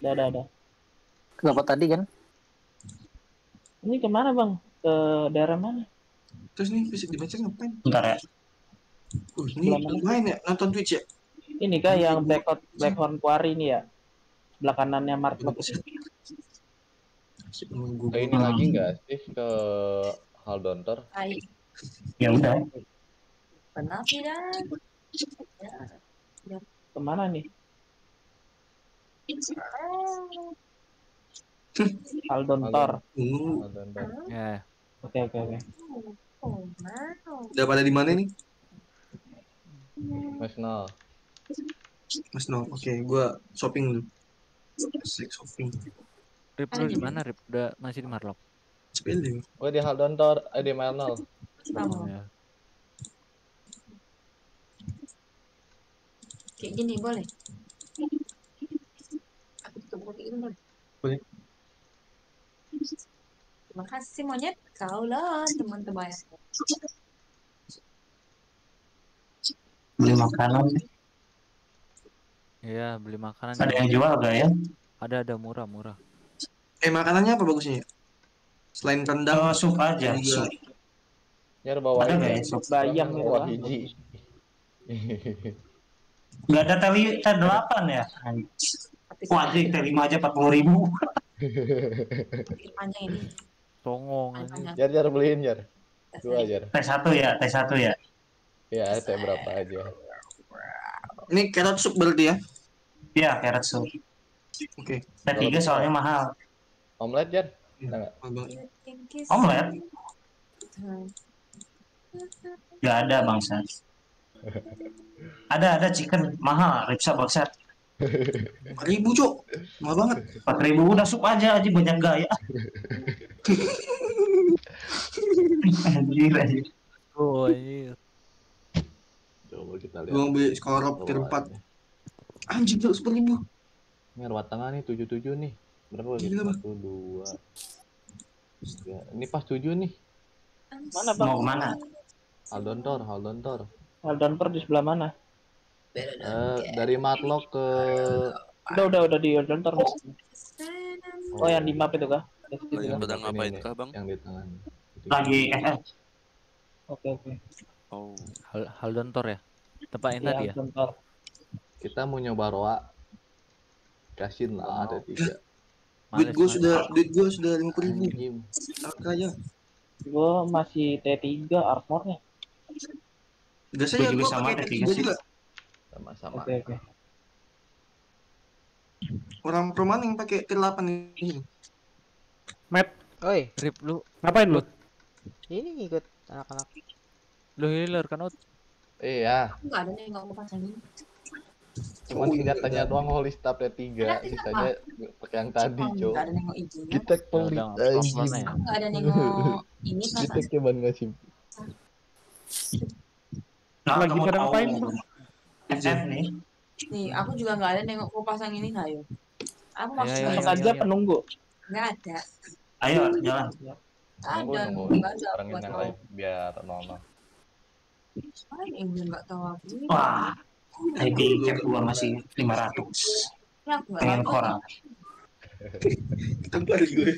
A: Udah, udah, udah.
G: Kenapa tadi kan?
A: Ini ke mana bang? Ke daerah mana?
H: Terus nih fisik di match ngapain?
E: bentar ya
H: Uh, ini main ya? Nonton Twitch ya?
A: Ini kah yang Blackhorn Blackhorn Quarry ini ya? Sebelah kanannya Mark
H: Kenapa nunggu.
F: Ke ini lagi nggak sih ke Haldontor?
I: Baik.
E: ya udah
I: Benar tidak? Ya.
A: Ke mana nih? Tor.
H: Hmm,
F: Haldontor.
D: ya
A: Oke, oke, oke.
I: Oh, mau.
H: udah pada di mana nih?
F: Mas Nol.
H: Mas No, oke, gua shopping dulu. Asik shopping.
D: Rip lu di mana Rip? Udah masih di Marlock.
H: Sepele.
F: Oh di Haldontor, eh di Manol.
I: Kamu.
D: Ya.
I: Kayak gini boleh? Aku tutup kayak gini boleh?
H: Boleh.
I: Terima kasih monyet. Kau lah teman terbaik.
E: Beli makanan
D: Iya, beli makanan.
E: ada yang jual gak ya
D: Ada ada murah murah.
H: Eh, makanannya apa bagusnya ya? Selain rendang,
E: Eh, sup aja sup
F: Nyar bawain
E: ada
F: ya.
E: ya sup
A: Bayam
F: Wah
A: lah.
F: hiji.
E: nggak ada teli T delapan ya
I: Tapi
E: wah anjing T lima aja empat puluh ribu
I: pikir panjang ini.
D: Songong.
I: Panjang.
F: Jar jar beliin jar. Dua jar.
E: T satu ya T satu ya
F: Ya, teh berapa aja.
H: ini carrot soup berarti ya?
E: Iya, carrot soup.
H: Oke.
E: T3 soalnya mahal.
F: Omelet jar. Ada nggak?
H: Abang.
I: Thank you.
E: Omelet? Gak ada bangsa. Ada, ada chicken mahal, ripsa bangsat.
H: Ribu, Cok. Mahal banget.
E: Empat ribu udah sup aja, aja banyak gaya. anjir, anjir.
D: Oh, iya.
F: Coba kita lihat.
H: mau beli skorop tier 4. Anjing, Cok, 10 ribu.
F: Ini ruang tengah nih 77 nih. Berapa lagi?
H: Gila, Bang.
F: Satu, dua. Ya, ini pas 7 nih.
A: Mana bang?
E: Mau ke mana?
F: Haldontor, Haldontor.
A: Aldon Tor di sebelah mana?
F: Eh, dari Matlock ke
A: Udah, udah, udah di Aldon Tor. Oh, yang di map itu kah?
B: Pada
F: Ini
B: ngapain
F: nih,
B: kah, Bang?
F: Yang di tangan.
E: Lagi.
A: Oke, oke.
B: Oh,
D: Hal Haldontor ya. Tempat yang
A: Iya,
D: tadi ya.
F: Kita mau nyoba roa. Kasihin lah ada tiga.
H: Duit
D: males.
H: sudah duit gua sudah 50 ribu.
F: Anjing.
H: Saka aja.
A: Gue masih T3 armornya.
H: Gas aja
E: Gua juga
H: gua
E: sama,
H: T3
E: tiga sih.
H: juga.
F: Sama-sama.
A: Oke, oke.
H: Orang pro mana yang pakai tier 8 ini?
C: Oi,
D: Rip lu
A: Ngapain lu?
C: ini ikut anak-anak.
D: lu healer kan Ut?
F: Iya,
I: Enggak ada nih nggak mau pasang ini.
F: cuma senjatanya doang holy staff ya tiga, sisanya pakai yang tadi,
I: Oh,
F: cok.
I: Nggak ada nengok.
F: Kita
D: Ya
F: pelit
D: udah nggak apa-apa
F: anjing.
D: lah ya.
I: Nggak ada nengok ini
F: Kita
I: perasaan.
F: cuma ngasih
E: Nah,
A: Lagi pada ngapain,
E: FF nih.
I: Nih, aku juga nggak ada nengok kau pasang ini ayo. Aku
D: Ayo,
I: maksudnya
D: ayo,
A: Masuk aja
D: iya.
A: penunggu.
I: nggak ada.
E: Ayo, jalan.
I: Ada, nggak ada
F: yang lain biar normal.
I: Ini nggak tahu.
E: Wah, ID cap gua masih 500.
I: Ini aku nggak
E: Pengen koral.
H: Tempat gue.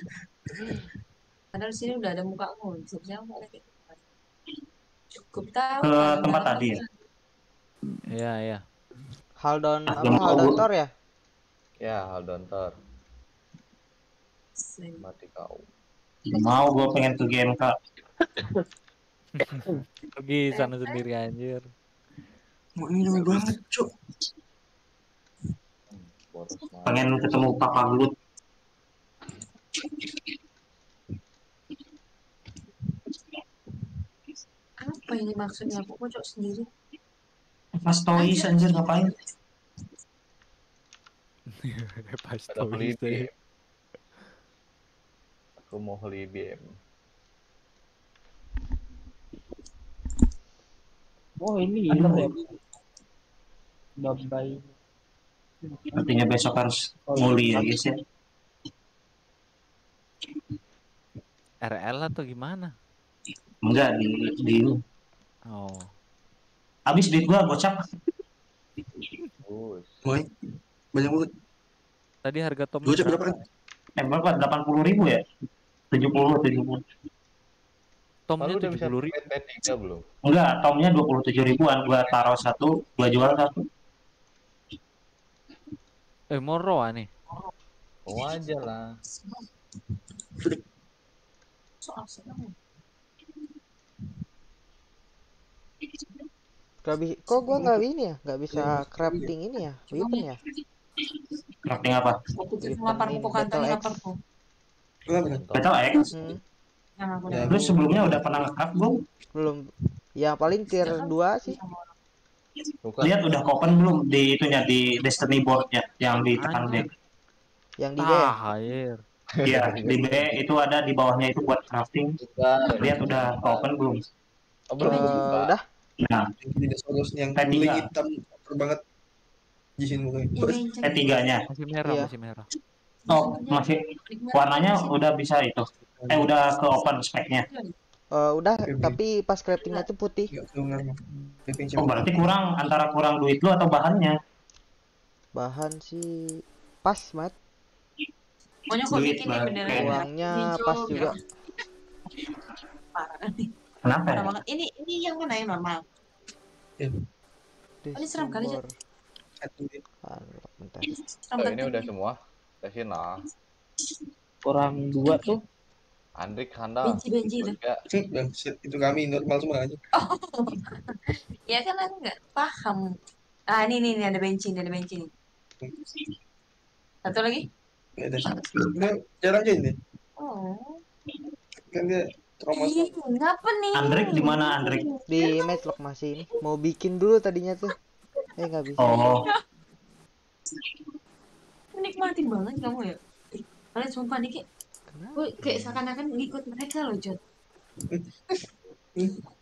I: Padahal sini udah ada. Sebenarnya aku ada kayak gitu. Cukup tahu.
E: Ke tempat tadi ya?
I: mana.
D: Iya, iya.
C: Haldon
E: Ah,
C: apa
E: belum
C: Haldon
E: tahu.
C: Tor ya?
F: Ya, Haldontor. Mati kau.
E: Mau gua pengen ke GMK.
D: Pergi sana sendiri anjir.
H: Mau minum banget,
F: banget.
E: Pengen ketemu Papa Glut.
I: Apa ini maksudnya? Aku kocok sendiri.
E: Pas toys anjir ngapain?
D: Pas.
F: BM. Aku mau beli BM.
A: Oh ini hilang ya. Babai.
E: Artinya besok harus muli ya guys ya.
D: RL atau gimana?
E: Enggak di di
D: Oh.
E: habis duit gua gocap.
H: Boy. Banyak banget.
D: Tadi harga Tom
H: cek berapa?
E: Eh berapa? 80 ribu ya? 70 70.
D: Tomnya
F: Lalu udah bisa
D: 70 ribu.
F: trade P3 belum?
E: Enggak, tomnya 27 ribuan. Gua taruh satu, gua jual satu.
D: Eh, moro nih.
F: Mau aja lah.
C: Gak bi kok gua nggak ini ya? Nggak bisa crafting ini ya? Weapon ya?
E: Crafting apa?
I: Lapar
C: in
I: aku kantong
C: Battle X. Hmm,
I: Yang aku
H: Ya.
E: Lu sebelumnya udah pernah nge-craft belum?
C: belum. Ya paling tier 2 sih.
F: Bukan.
E: Lihat udah open belum di itunya di Destiny boardnya yang di tekan D.
C: Yang di B ya?
D: Ah, air.
E: Iya, di B itu ada di bawahnya itu buat crafting.
F: Bukan.
E: Lihat udah open belum?
F: Oh, belum buka.
C: udah.
E: Nah,
H: Yang dinosaurus yang
E: Kan tiga.
H: hitam banget. Jisin mukanya.
E: Eh tiganya.
D: Masih merah,
C: Iya.
D: masih merah.
E: Oh, masih warnanya udah bisa itu. Eh udah ke open speknya.
C: Eh, udah,
H: Oke, oke.
C: tapi pas craftingnya tuh putih.
H: Keluar.
E: Oh, berarti kurang antara kurang duit lu atau bahannya.
C: Bahan sih pas, Mat.
I: Pokoknya kok
E: Duit
I: bikin beneran.
C: Uangnya
I: Hijau,
C: pas juga.
I: Parah nih.
E: Kenapa ya?
I: Parah banget. Ini ini yang mana yang normal? Ini seram kali,
C: bentar.
I: Seram
F: Oh, ini udah semua. Kasih nah.
A: Kurang dua tuh.
F: Andrik handal.
I: Benci benci.
H: Bangset, itu kami normal semua aja.
I: Ya kan aku nggak paham. Ah ini nih, nih ada benci, nih, ada benci nih. Satu lagi.
H: Nggak ada. Jarang aja ini.
I: Oh.
H: Kan dia trauma
I: Ih, ngapa nih?
E: Andrik di mana Andrik?
C: Di matchlock masih ini. Mau bikin dulu tadinya tuh. Eh nggak bisa.
E: Oh,
I: Menikmati banget kamu ya. Ih, Kalian sumpah nih kayak? Gue kayak seakan-akan ngikut mereka loh, Jod.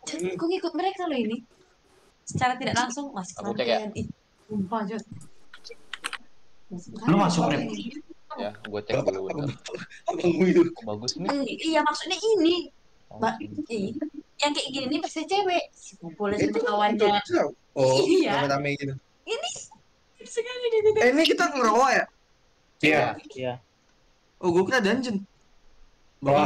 I: Jod, kok ngikut mereka loh ini? Secara tidak langsung masih
F: Aku cek ya.
I: sumpah, Jod.
E: Lu masuk, Rip?
F: Ya, gua cek dulu bagus nih.
I: Eh, Iya maksudnya ini,
F: Oh,
I: Mbak. Ih, yang kayak gini nih pasti cewek. Kumpulnya sama kawannya.
H: Oh,
I: Iya.
H: rame-rame gitu.
I: Ini sekali gitu.
H: Eh, ini kita ngerokok ya?
E: iya.
A: Iya.
H: Oh, gue kira dungeon.